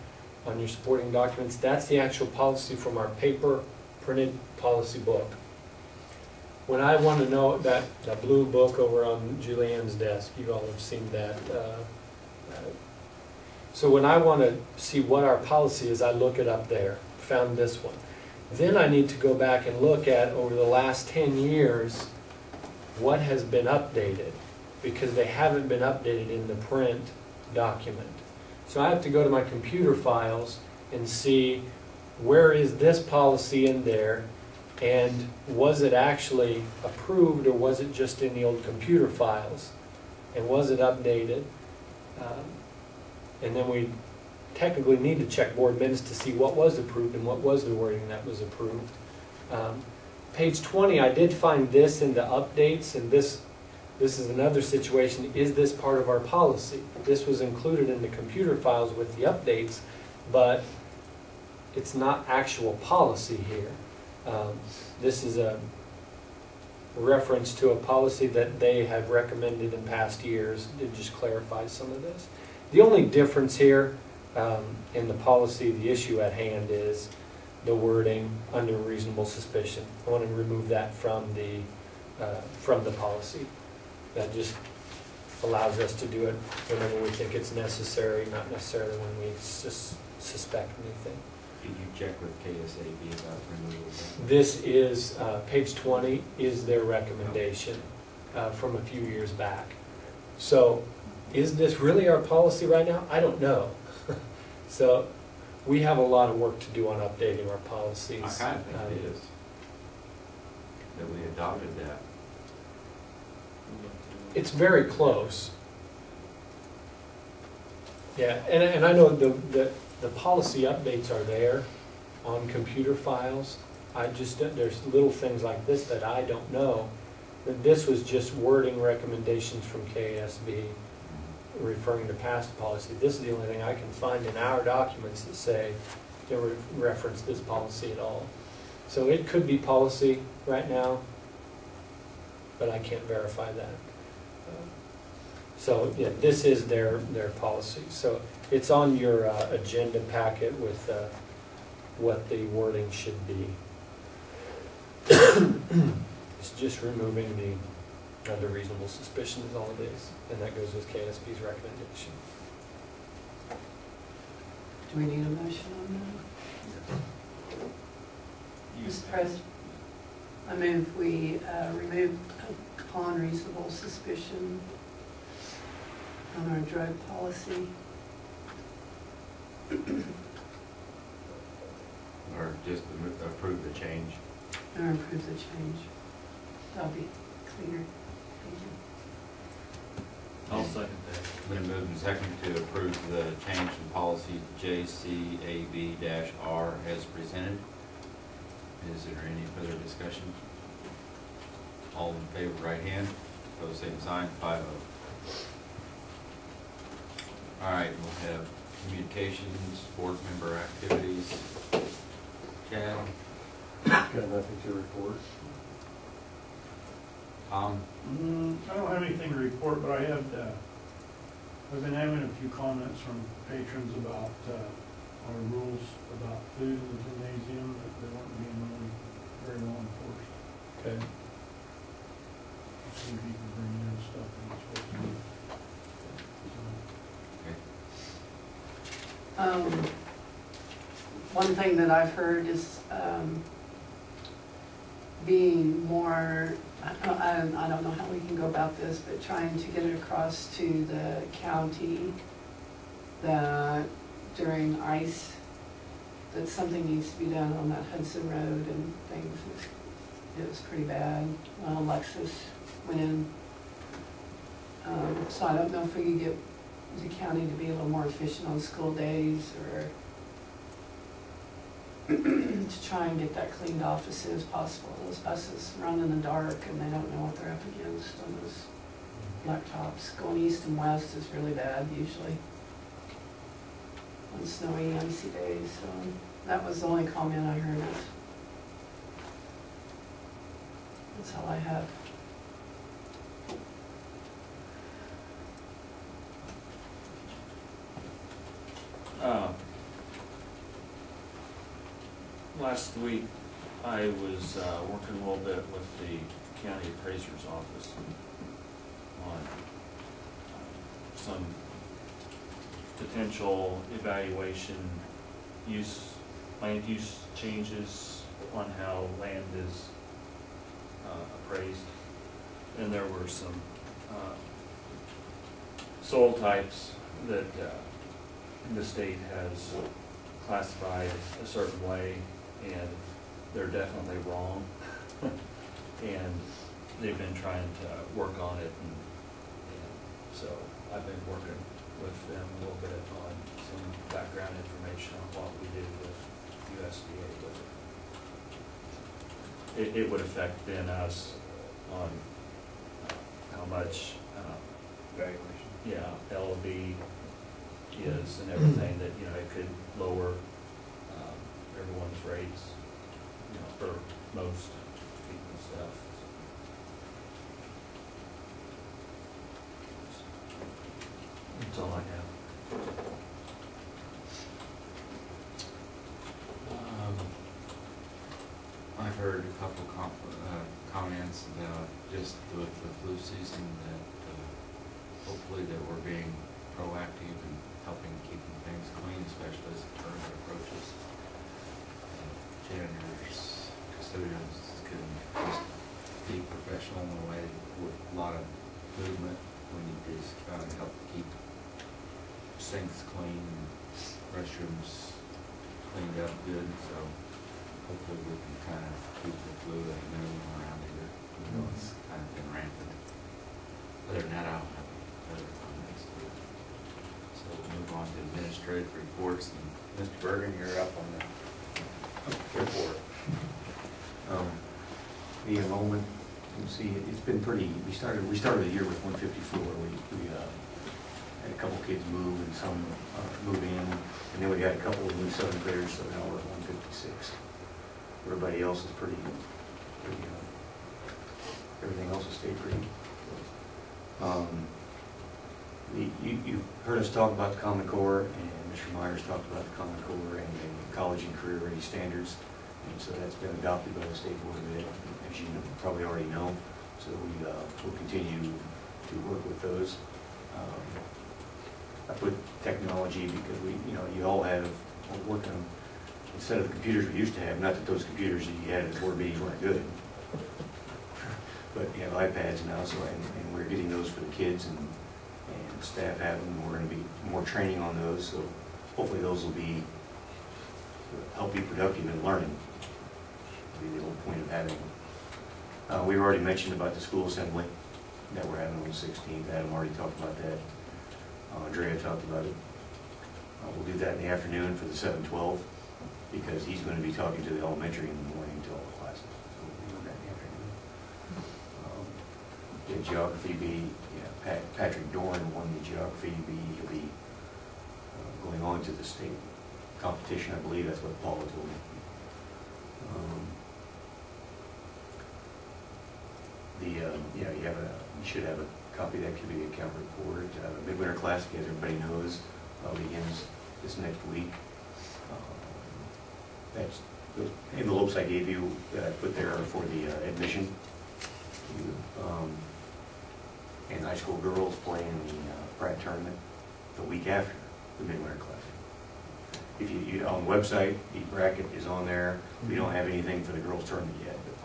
on your supporting documents, that's the actual policy from our paper printed policy book. When I want to know that, that blue book over on Julianne's desk, you all have seen that. uh, uh, So when I want to see what our policy is, I look it up there, found this one. Then I need to go back and look at, over the last ten years, what has been updated, because they haven't been updated in the print document. So I have to go to my computer files and see where is this policy in there and was it actually approved or was it just in the old computer files? And was it updated? Um, And then we technically need to check board minutes to see what was approved and what was the wording that was approved. Um, Page twenty, I did find this in the updates and this, this is another situation. Is this part of our policy? This was included in the computer files with the updates, but it's not actual policy here. Um, This is a reference to a policy that they have recommended in past years. It just clarifies some of this. The only difference here um, in the policy, the issue at hand is the wording under reasonable suspicion. I want to remove that from the, uh, from the policy. That just allows us to do it whenever we think it's necessary, not necessarily when we sus- suspect anything. Did you check with KASB about that? This is, uh, page 20 is their recommendation uh, from a few years back. So is this really our policy right now? I don't know. So we have a lot of work to do on updating our policies. I kind of think Um, it is. That we adopted that. It's very close. Yeah, and, and I know the, the, the policy updates are there on computer files. I just, there's little things like this that I don't know. But This was just wording recommendations from KSB referring to past policy. This is the only thing I can find in our documents that say, that re- reference this policy at all. So it could be policy right now, but I can't verify that. So, yeah, this is their, their policy. So it's on your uh, agenda packet with uh, what the wording should be. It's just removing the under reasonable suspicion is all it is, and that goes with KSB's recommendation. Do we need a motion on that? Mr. President, I move we uh, remove upon reasonable suspicion on our drug policy. Or just approve the change. Or approve the change. That'll be cleaner. Thank you. I'll second that. Been moved and seconded to approve the change in policy JCAB-R as presented. Is there any further discussion? All in favor, right hand, pose same sign, five oh. All right, we'll have communications, board member activities. Chad, Got nothing to report. Tom, Mm, I don't have anything to report, but I had, uh, I've been having a few comments from patrons about, uh, our rules about food in the gymnasium, that they weren't being really very well enforced. Okay. See if you can bring in stuff that you're supposed to do. So, okay, Um, One thing that I've heard is um, being more, I I- don't know how we can go about this, but trying to get it across to the county that during ice, that something needs to be done on that Hudson Road and things. It was pretty bad. Uh, Alexis went in. Um, So I don't know if we could get the county to be a little more efficient on school days or to try and get that cleaned off as soon as possible. Those buses run in the dark and they don't know what they're up against on those laptops. Going east and west is really bad usually on snowy, icy days, so that was the only comment I heard. That's all I have. Uh, Last week, I was uh, working a little bit with the county appraiser's office on uh, some potential evaluation, use, land use changes on how land is uh, appraised. And there were some uh, soil types that uh, the state has classified a certain way, and they're definitely wrong. And they've been trying to work on it, and, and so I've been working with them a little bit on some background information on what we did with USDA with it. It, would affect then us on uh, how much, uh, evaluation. yeah, LOB is and everything, that, you know, it could lower everyone's rates, you know, for most people stuff. That's all I have. heard a couple com- uh, comments about just with the flu season that uh, hopefully that we're being proactive and helping keeping things clean, especially as the tournament approaches. Uh, Janitors, custodians can just be professional in a way with a lot of movement. We need to just try to help keep sinks clean, restrooms cleaned up good, so hopefully we can kind of keep the flu at a minimum around here. You know, it's kind of been rampant. Other than that, I don't have any other comments. So we'll move on to administrative reports, and Mr. Bergen, you're up on the report. Um, The enrollment, you can see, it- it's been pretty, we started, we started the year with one fifty-four. We, we, uh, a couple kids move and some, uh, move in. And then we had a couple of new seventh graders, so now we're at one fifty-six. Everybody else is pretty, pretty, uh, everything else has stayed pretty. Um, You, you've heard us talk about the Common Core, and Mr. Myers talked about the Common Core and the college and career ready standards. And so that's been adopted by the State Board of Ed, as you probably already know. So we uh, will continue to work with those. Um, I put technology because we, you know, you all have, working on, instead of the computers we used to have, not that those computers that you had at the board meetings weren't good, but you have iPads now, so, and, and we're getting those for the kids and, and staff have them. We're gonna be more training on those, so hopefully those will be, help be productive in learning. Be the whole point of having them. Uh, we've already mentioned about the school assembly that we're having on the sixteenth. Adam already talked about that. Andrea talked about it. Uh, we'll do that in the afternoon for the seven twelve, because he's gonna be talking to the elementary in the morning to all the classes. So we'll do that in the afternoon. Um, Yeah, geography bee, yeah, Pat, Patrick Dorn won the geography bee, he'll be uh, going on to the state competition, I believe, that's what Paula told me. Um, The, um, know, you have a, you should have a copy that committee account report, uh, Midwinter Classic, as everybody knows, uh, begins this next week. Um, That's, those envelopes I gave you, that I put there for the uh, admission. Um, And high school girls playing the uh, Pratt tournament the week after the Midwinter Classic. If you, you, on the website, the bracket is on there, we don't have anything for the girls tournament yet, but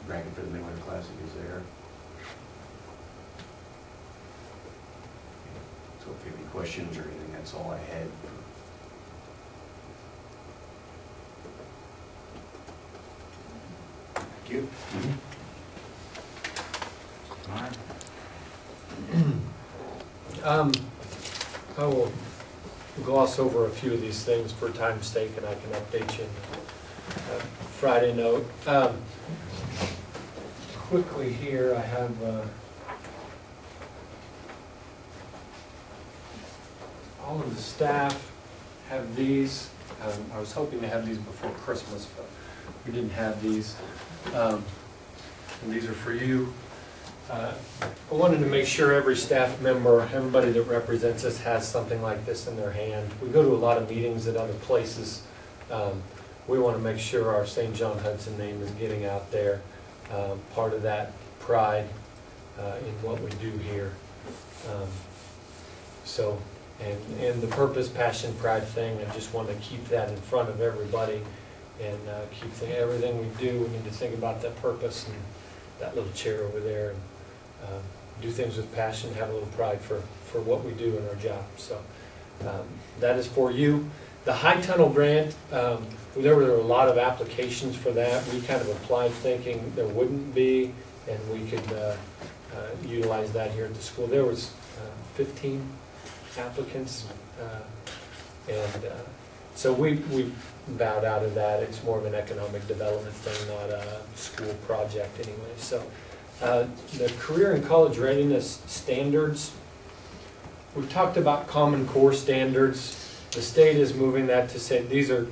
the bracket for the Midwinter Classic is there. So if you have any questions or anything, that's all I had. Thank you. Ryan? Um, I will gloss over a few of these things for time's sake, and I can update you in a Friday note. Um, Quickly here, I have, uh, all of the staff have these. Um, I was hoping to have these before Christmas, but we didn't have these. Um, And these are for you. Uh, I wanted to make sure every staff member, everybody that represents us has something like this in their hand. We go to a lot of meetings at other places. Um, We want to make sure our St. John Hudson name is getting out there. Um, Part of that pride uh, in what we do here. Um, So, and, and the purpose, passion, pride thing, I just want to keep that in front of everybody and uh, keep, thi- everything we do, we need to think about that purpose and that little chair over there and um, do things with passion, have a little pride for, for what we do in our job. So um, that is for you. The High Tunnel Grant, um, there were a lot of applications for that. We kind of applied thinking there wouldn't be, and we could uh, uh, utilize that here at the school. There was uh, 15 applicants, uh, and uh, so we, we bowed out of that. It's more of an economic development thing, not a school project anyway. So uh, the career and college readiness standards, we've talked about Common Core standards. The state is moving that to say these are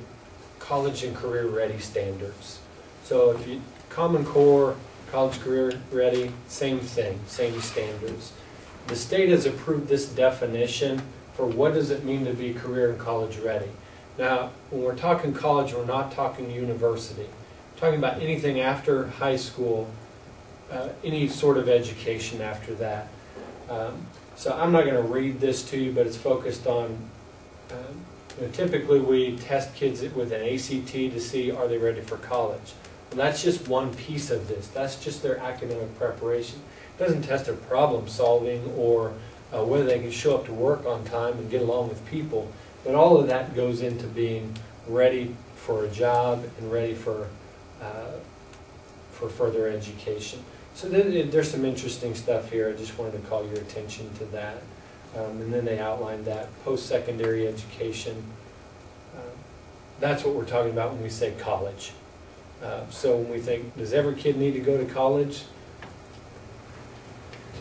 college and career ready standards. So if you, Common Core, college career ready, same thing, same standards. The state has approved this definition for what does it mean to be career and college ready. Now, when we're talking college, we're not talking university. We're talking about anything after high school, uh, any sort of education after that. Um, So I'm not gonna read this to you, but it's focused on, um, you know, typically we test kids with an ACT to see are they ready for college. And that's just one piece of this, that's just their academic preparation. Doesn't test their problem solving or uh, whether they can show up to work on time and get along with people. But all of that goes into being ready for a job and ready for, uh, for further education. So there- there's some interesting stuff here, I just wanted to call your attention to that. Um, And then they outlined that, post-secondary education. um, That's what we're talking about when we say college. Uh, So when we think, does every kid need to go to college?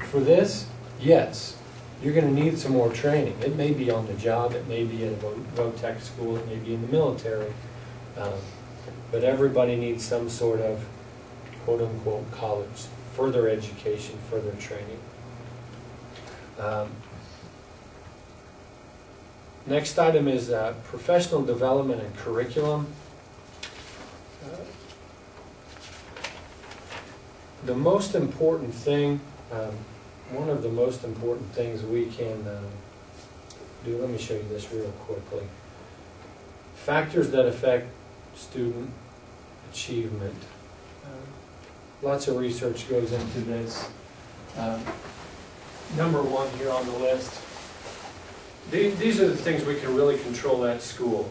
For this, yes. You're gonna need some more training. It may be on the job, it may be at a vo- VOTEC school, it may be in the military. Um, But everybody needs some sort of quote-unquote college, further education, further training. Um, Next item is uh, professional development and curriculum. Uh, The most important thing, um, one of the most important things we can um, do, let me show you this real quickly. Factors that affect student achievement. Um, Lots of research goes into this. Um, Number one here on the list. The- These are the things we can really control at school.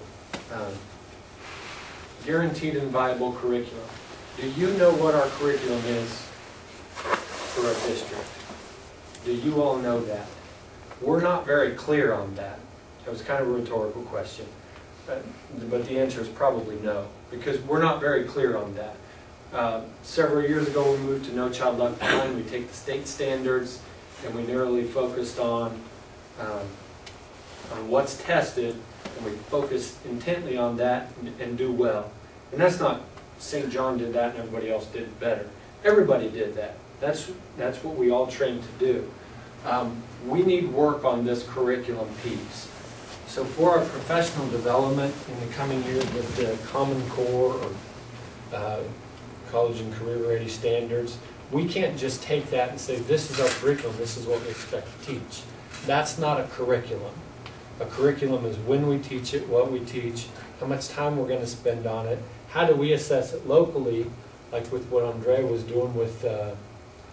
Um, Guaranteed and viable curriculum. Do you know what our curriculum is for our district? Do you all know that? We're not very clear on that. That was kind of a rhetorical question. But but the answer is probably no, because we're not very clear on that. Uh, Several years ago, we moved to No Child Left Behind. We take the state standards, and we narrowly focused on, um, on what's tested, and we focus intently on that and- and do well. And that's not, St. John did that and everybody else did better. Everybody did that. That's, that's what we all train to do. Um, We need work on this curriculum piece. So for our professional development in the coming years with the Common Core or uh, College and Career Ready Standards, we can't just take that and say, this is our curriculum, this is what we expect to teach. That's not a curriculum. A curriculum is when we teach it, what we teach, how much time we're gonna spend on it, how do we assess it locally, like with what Andrea was doing with, uh,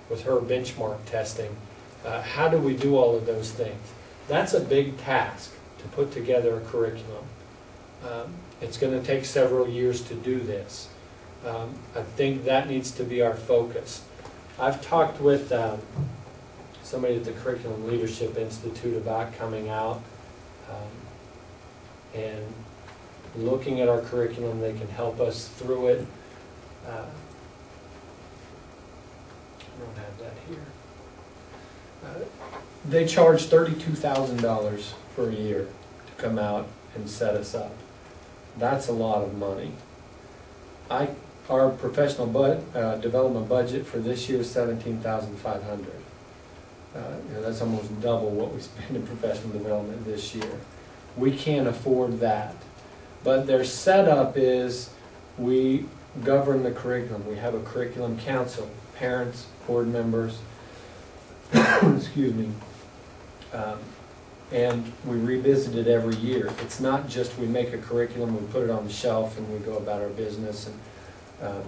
with her benchmark testing. Uh, How do we do all of those things? That's a big task, to put together a curriculum. Um, It's gonna take several years to do this. Um, I think that needs to be our focus. I've talked with um, somebody at the Curriculum Leadership Institute about coming out um, and looking at our curriculum, they can help us through it. Uh, I don't have that here. Uh, They charge thirty-two thousand dollars for a year to come out and set us up. That's a lot of money. I, our professional uh, development budget for this year is seventeen thousand five hundred. Uh, you know, that's almost double what we spend in professional development this year. We can't afford that. But their setup is, we govern the curriculum. We have a curriculum council, parents, board members, excuse me. Um, And we revisit it every year. It's not just we make a curriculum, we put it on the shelf and we go about our business. And um,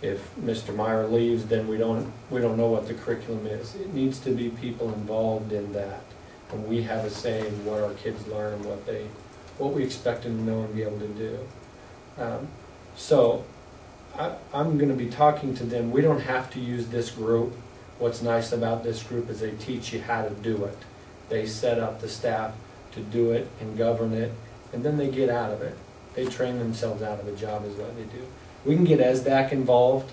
If Mr. Meyer leaves, then we don't, we don't know what the curriculum is. It needs to be people involved in that. And we have a say in what our kids learn, what they, what we expect them to know and be able to do. Um, So I, I'm gonna be talking to them. We don't have to use this group. What's nice about this group is they teach you how to do it. They set up the staff to do it and govern it, and then they get out of it. They train themselves out of a job is what they do. We can get ESSDACK involved.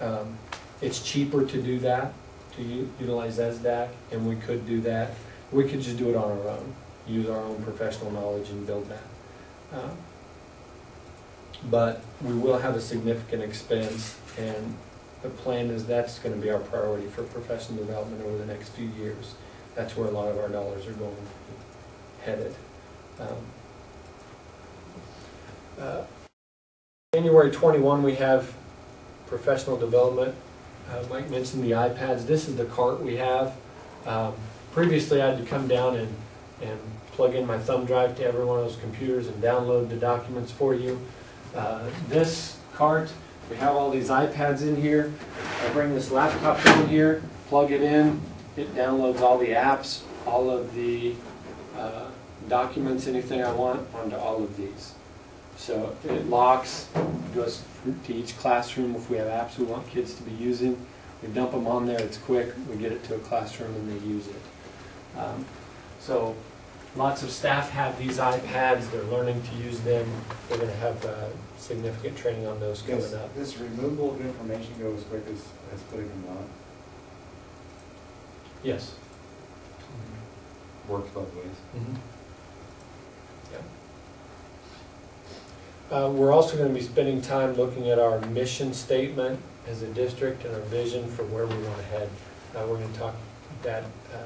Um, It's cheaper to do that, to utilize ESSDACK, and we could do that. We could just do it on our own, use our own professional knowledge and build that. Um, But we will have a significant expense, and the plan is that's gonna be our priority for professional development over the next few years. That's where a lot of our dollars are going headed. Um, uh, January 21, we have professional development, uh, Mike mentioned the iPads. This is the cart we have. Um, Previously, I had to come down and, and plug in my thumb drive to every one of those computers and download the documents for you. Uh, This cart, we have all these iPads in here. I bring this laptop down here, plug it in, it downloads all the apps, all of the uh, documents, anything I want onto all of these. So it locks, goes to each classroom if we have apps we want kids to be using. We dump them on there, it's quick, we get it to a classroom and they use it. Um, So lots of staff have these iPads, they're learning to use them. We're gonna have uh, significant training on those coming Does up. this removal of information go as quick as, as putting them on? Yes. Works both ways. Uh, We're also going to be spending time looking at our mission statement as a district and our vision for where we want to head. Uh, We're going to talk that, uh,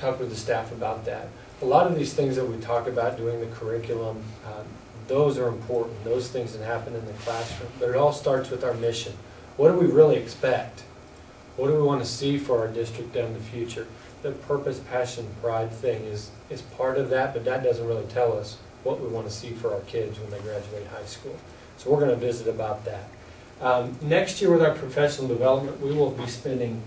talk with the staff about that. A lot of these things that we talk about, doing the curriculum, um, those are important, those things that happen in the classroom. But it all starts with our mission. What do we really expect? What do we want to see for our district in the future? The purpose, passion, pride thing is, is part of that, but that doesn't really tell us what we want to see for our kids when they graduate high school. So we're going to visit about that. Um, next year with our professional development, we will be spending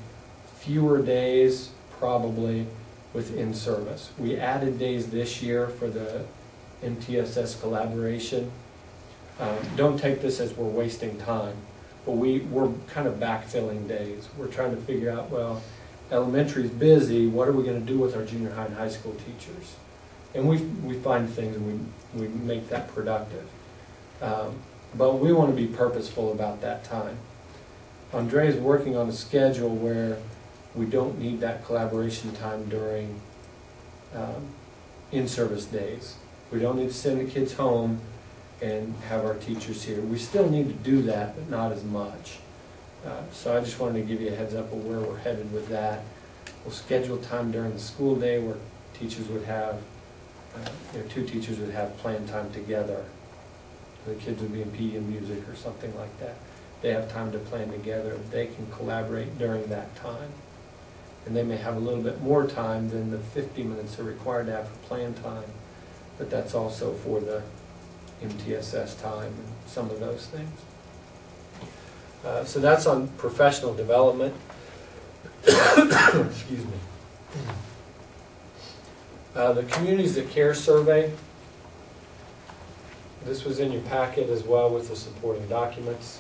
fewer days probably with in-service. We added days this year for the MTSS collaboration. Um, don't take this as we're wasting time, but we, we're kind of backfilling days. We're trying to figure out, well, elementary's busy, what are we going to do with our junior high and high school teachers? And we, we find things and we, we make that productive. Um, But we want to be purposeful about that time. Andrea's working on a schedule where we don't need that collaboration time during um, in-service days. We don't need to send the kids home and have our teachers here. We still need to do that, but not as much. Uh, So I just wanted to give you a heads up of where we're headed with that. We'll schedule time during the school day where teachers would have uh, you know, two teachers would have planned time together. The kids would be in PE and music or something like that. They have time to plan together, they can collaborate during that time. And they may have a little bit more time than the fifty minutes they're required to have for plan time, but that's also for the MTSS time and some of those things. Uh, So that's on professional development. Excuse me. Uh, The Communities that Care Survey, this was in your packet as well with the supporting documents.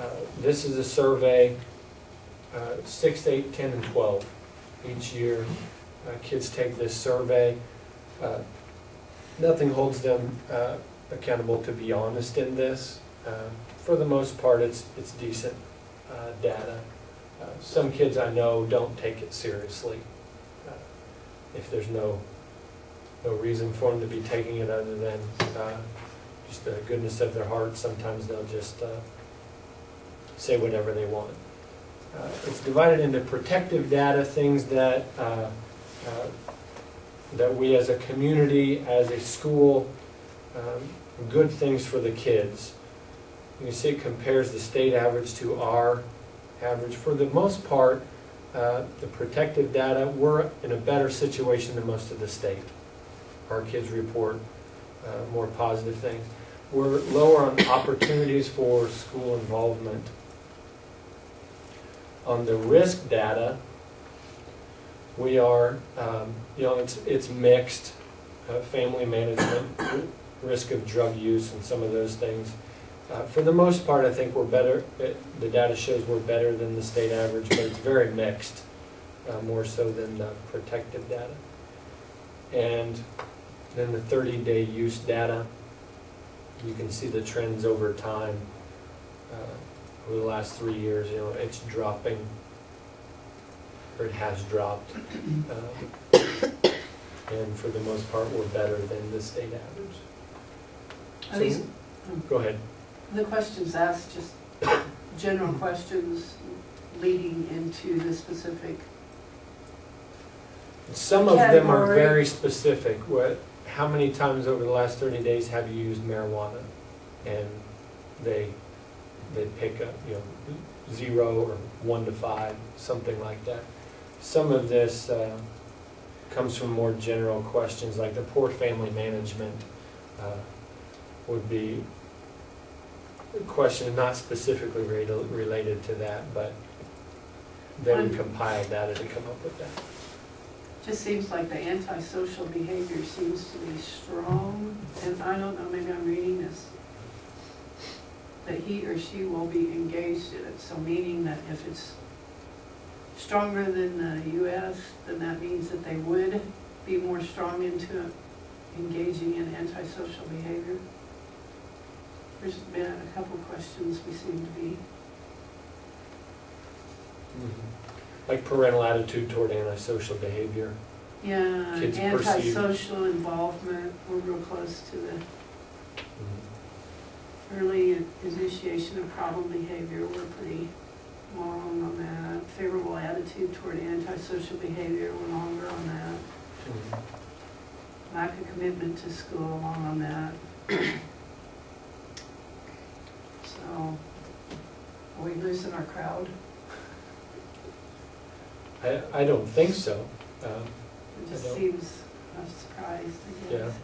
Uh, This is a survey, uh, six, eight, 10, and 12 each year. Uh, Kids take this survey. Uh, Nothing holds them uh, accountable to be honest in this. Uh, For the most part, it's, it's decent uh, data. Some kids I know don't take it seriously if there's no, no reason for them to be taking it other than just the goodness of their heart, sometimes they'll just say whatever they want. Uh, It's divided into protective data, things that, uh, uh, that we as a community, as a school, um, good things for the kids. You see it compares the state average to our average. For the most part, uh, the protective data, we're in a better situation than most of the state. Our kids report uh, more positive things. We're lower on opportunities for school involvement. On the risk data, we are, um, you know, it's, it's mixed, uh, family management, risk of drug use and some of those things. Uh, For the most part, I think we're better, uh, the data shows we're better than the state average, but it's very mixed, uh, more so than the protective data. And then the 30-day use data, you can see the trends over time. Over the last three years, you know, it's dropping, or it has dropped. Uh, And for the most part, we're better than the state average. Are these, So- Go ahead. the questions asked, just general questions leading into the specific, Some of them are Category. very specific. What, how many times over the last thirty days have you used marijuana? And they they pick up, you know, zero or one to five, something like that. Some of this uh, comes from more general questions, like the poor family management uh, would be a question not specifically rela- related to that, but they would compile data to come up with that. Just seems like the antisocial behavior seems to be strong, and I don't know, maybe I'm reading this. That he or she will be engaged in it, so meaning that if it's stronger than the US, then that means that they would be more strong into engaging in antisocial behavior. There's been a couple of questions we seem to be, mm-hmm. Like parental attitude toward antisocial behavior. yeah, Kids perceive- antisocial involvement, we're real close to the Early initiation of problem behavior, we're pretty long on that. Favorable attitude toward antisocial behavior, we're longer on that. Lack of commitment to school, long on that. So, are we losing our crowd? I, I don't think so. Um, It I just don't- seems, I'm surprised, I guess.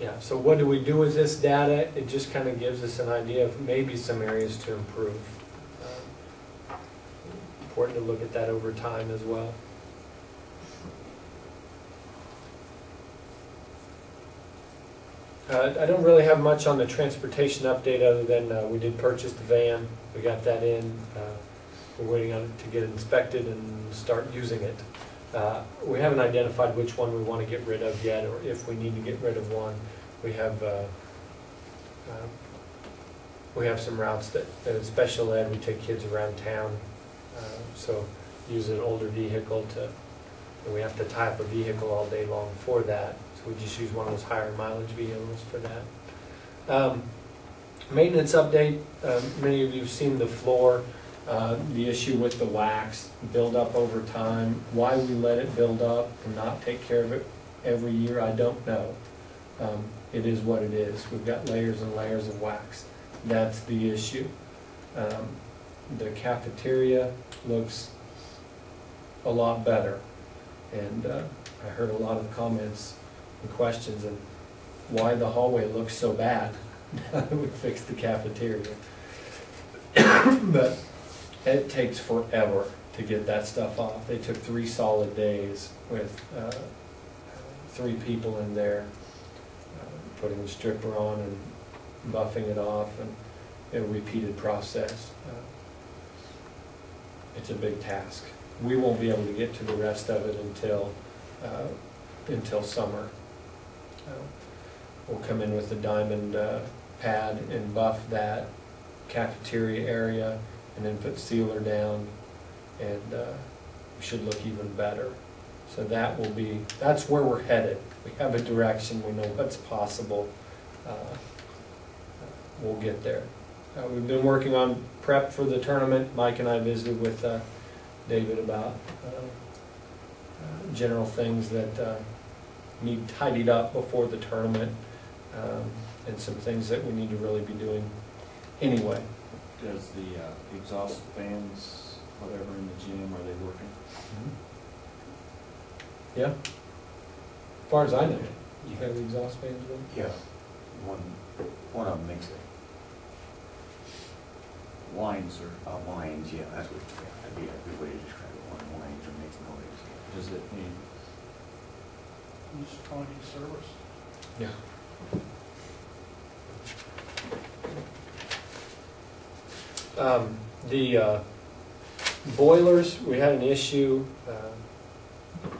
Yeah, so what do we do with this data? It just kind of gives us an idea of maybe some areas to improve. Um, Important to look at that over time as well. Uh, I don't really have much on the transportation update other than uh, we did purchase the van. We got that in. Uh, We're waiting on it to get inspected and start using it. Uh, We haven't identified which one we want to get rid of yet, or if we need to get rid of one. We have, uh, uh, we have some routes that, uh, special ed, we take kids around town. uh, So use an older vehicle to, and we have to tie up a vehicle all day long for that. So we just use one of those higher mileage vehicles for that. Um, Maintenance update, um, many of you have seen the floor, uh, the issue with the wax, build up over time. Why we let it build up and not take care of it every year, I don't know. Um, It is what it is. We've got layers and layers of wax. That's the issue. Um, The cafeteria looks a lot better. And uh, I heard a lot of comments and questions and why the hallway looks so bad. We fixed the cafeteria. But it takes forever to get that stuff off. They took three solid days with uh, three people in there, uh, putting the stripper on and buffing it off and a repeated process. Uh, It's a big task. We won't be able to get to the rest of it until, uh, until summer. Uh, We'll come in with the diamond uh, pad and buff that cafeteria area and then put sealer down and uh, should look even better. So that will be, that's where we're headed. We have a direction, we know what's possible. Uh, We'll get there. Uh, We've been working on prep for the tournament. Mike and I visited with uh, David about uh, uh, general things that uh, need tidied up before the tournament um, and some things that we need to really be doing anyway. Does the uh, exhaust fans, whatever in the gym, are they working? Yeah. As far as I know, you have the exhaust fans with? Yeah, one, one of them makes it, Lines or uh, whines, yeah, that's what, yeah, that'd be a good way to describe it, one whines or makes noise. yeah. does it need, Just calling you service. Yeah. Um, The uh, boilers, we had an issue, uh,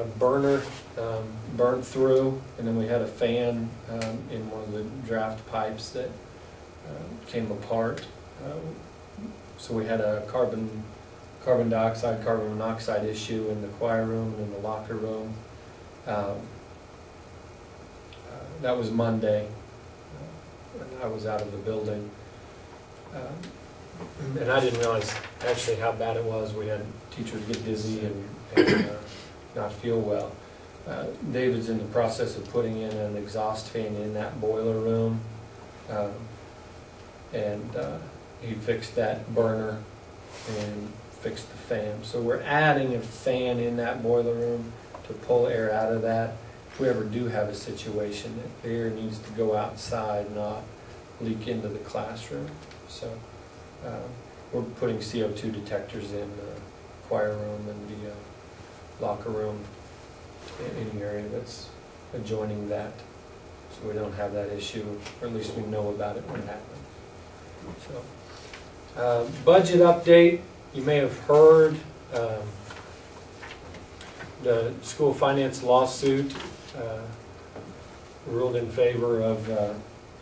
a burner um, burnt through, and then we had a fan um, in one of the draft pipes that uh, came apart. Uh, So we had a carbon, carbon dioxide, carbon monoxide issue in the choir room and in the locker room. Um, uh, That was Monday, I was out of the building. Um, And I didn't realize actually how bad it was. We had teachers get dizzy and, and uh, not feel well. Uh, David's in the process of putting in an exhaust fan in that boiler room. Um, And uh, he fixed that burner and fixed the fan. So we're adding a fan in that boiler room to pull air out of that. If we ever do have a situation that the air needs to go outside, not leak into the classroom. So um, we're putting CO2 detectors in the choir room and the uh, locker room, in any area that's adjoining that. So we don't have that issue, or at least we know about it when it happens. So, uh, Budget update, you may have heard, um, the school finance lawsuit uh, ruled in favor of, uh,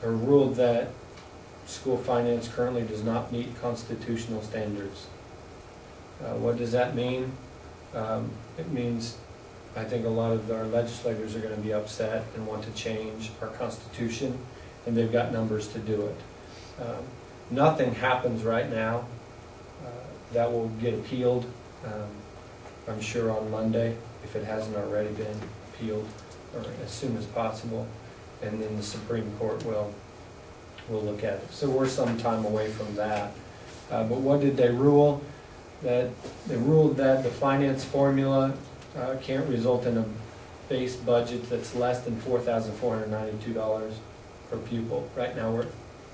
or ruled that school finance currently does not meet constitutional standards. Uh, What does that mean? Um, It means, I think a lot of our legislators are gonna be upset and want to change our constitution, and they've got numbers to do it. Um, Nothing happens right now. Uh, That will get appealed, um, I'm sure on Monday, if it hasn't already been appealed, or as soon as possible. And then the Supreme Court will, will look at it. So we're some time away from that. Uh, But what did they rule? That, they ruled that the finance formula uh, can't result in a base budget that's less than four thousand four hundred ninety-two dollars per pupil. Right now, we're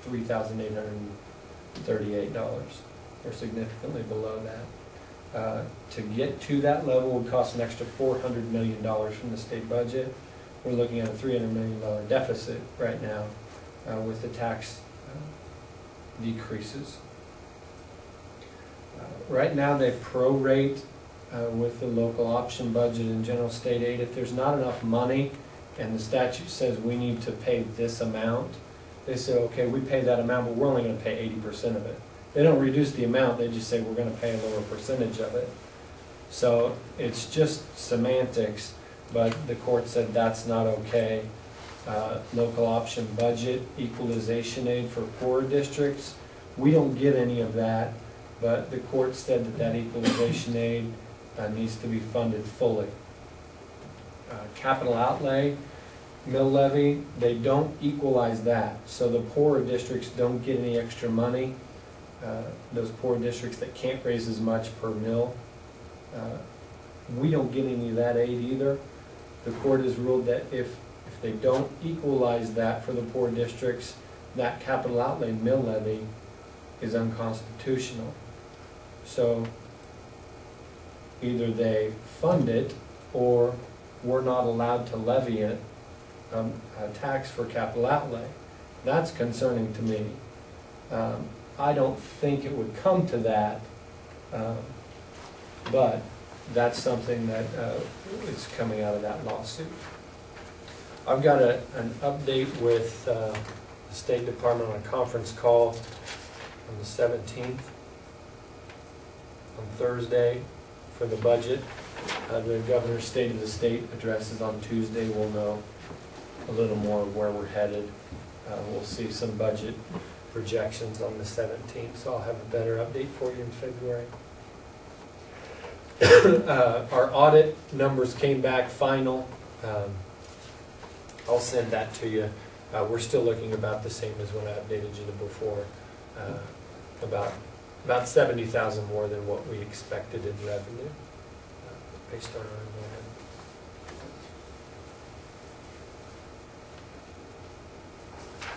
three thousand eight hundred thirty-eight dollars. We're significantly below that. Uh, To get to that level would cost an extra four hundred million dollars from the state budget. We're looking at a three hundred million dollar deficit right now uh, with the tax uh, decreases. Uh, Right now, they prorate uh, with the local option budget and general state aid. If there's not enough money and the statute says we need to pay this amount, they say, okay, we pay that amount, but we're only gonna pay eighty percent of it. They don't reduce the amount, they just say we're gonna pay a lower percentage of it. So it's just semantics, but the court said that's not okay. Uh, Local option budget equalization aid for poor districts, we don't get any of that, but the court said that that equalization aid uh, needs to be funded fully. Uh, Capital outlay, mill levy, they don't equalize that, so the poorer districts don't get any extra money. Uh, Those poor districts that can't raise as much per mill, uh, we don't get any of that aid either. The court has ruled that if, if they don't equalize that for the poor districts, that capital outlay mill levy is unconstitutional. So either they fund it or we're not allowed to levy it, um, a tax for capital outlay. That's concerning to me. Um, I don't think it would come to that, um, but that's something that, uh, is coming out of that lawsuit. I've got a, an update with, uh, the State Department on a conference call on the seventeenth, on Thursday, for the budget. Uh, The governor's state of the state addresses on Tuesday. We'll know a little more of where we're headed. Uh, We'll see some budget projections on the 17th, so I'll have a better update for you in February. Uh, Our audit numbers came back final. Um, I'll send that to you. Uh, We're still looking about the same as when I updated you before, uh, about, about 70,000 more than what we expected in revenue uh, based on our enrollment.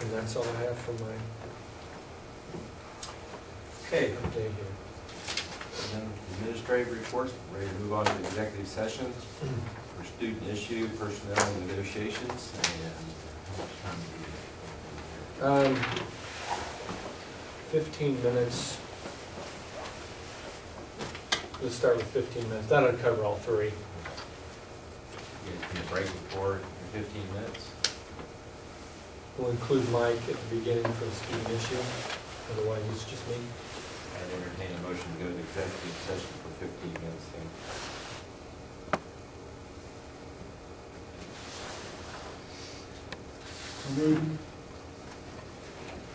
And that's all I have for my Okay, update here. and then administrative reports, ready to move on to executive session for student issue, personnel negotiations, and how much time do we have? Um, Fifteen minutes. Let's start with fifteen minutes. That'll cover all three. Can you break it for fifteen minutes? We'll include Mike at the beginning for the student issue, otherwise it's just me. I'd entertain a motion to go to executive session for fifteen minutes then.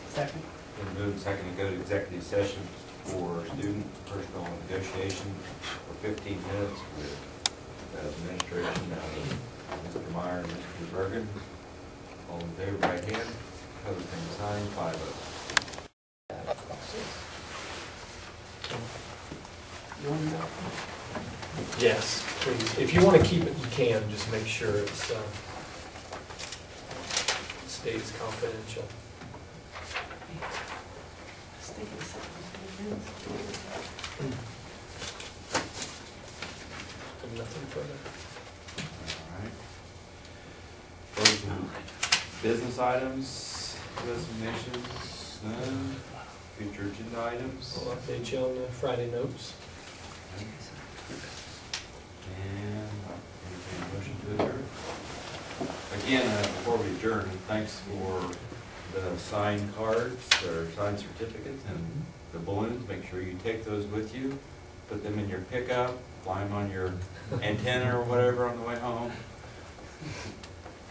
Second. Then move second to go to executive session for student personal negotiation for fifteen minutes with administration, uh, Mr. Meyer and Mr. Bergen. All in favor, right hand. Opposed, same sign, five oh. Yes, please. If you want to keep it, you can, just make sure it's, uh, stays confidential. And nothing further. All right. Those business items, resignations, none. Future agenda items. I'll update you on the Friday notes. And entertain a motion to adjourn. Again, uh, before we adjourn, thanks for the signed cards, or signed certificates, and the balloons. Make sure you take those with you, put them in your pickup, fly them on your antenna or whatever on the way home.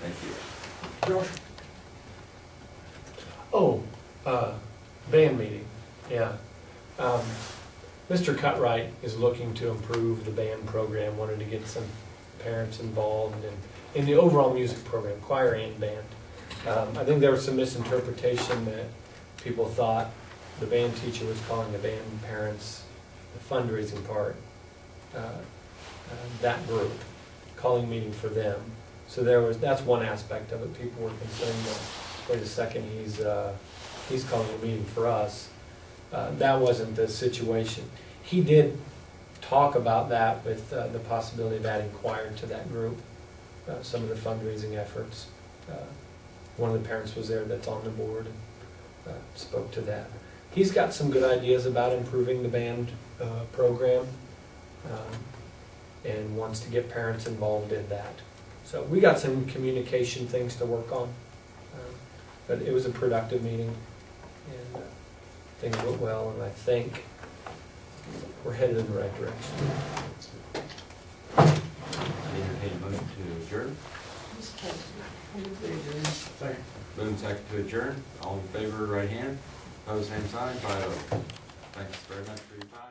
Thank you. Oh, uh, band meeting, yeah. Um, Mr. Cutright is looking to improve the band program, wanted to get some parents involved in, in the overall music program, choir and band. Um, I think there was some misinterpretation that people thought the band teacher was calling the band parents, the fundraising part, uh, uh, that group, calling meeting for them. So there was, that's one aspect of it, people were concerned that, wait a second, he's, uh, he's calling a meeting for us. Uh, That wasn't the situation. He did talk about that with uh, the possibility of adding choir to that group, uh, some of the fundraising efforts. Uh, One of the parents was there that's on the board and uh, spoke to that. He's got some good ideas about improving the band uh, program um, and wants to get parents involved in that. So we got some communication things to work on. But it was a productive meeting things went well and I think we're headed in the right direction. I entertain a motion to adjourn. Boone second to adjourn. All in favor, right hand. Opposed, same sign, five oh. Thanks very much for your time.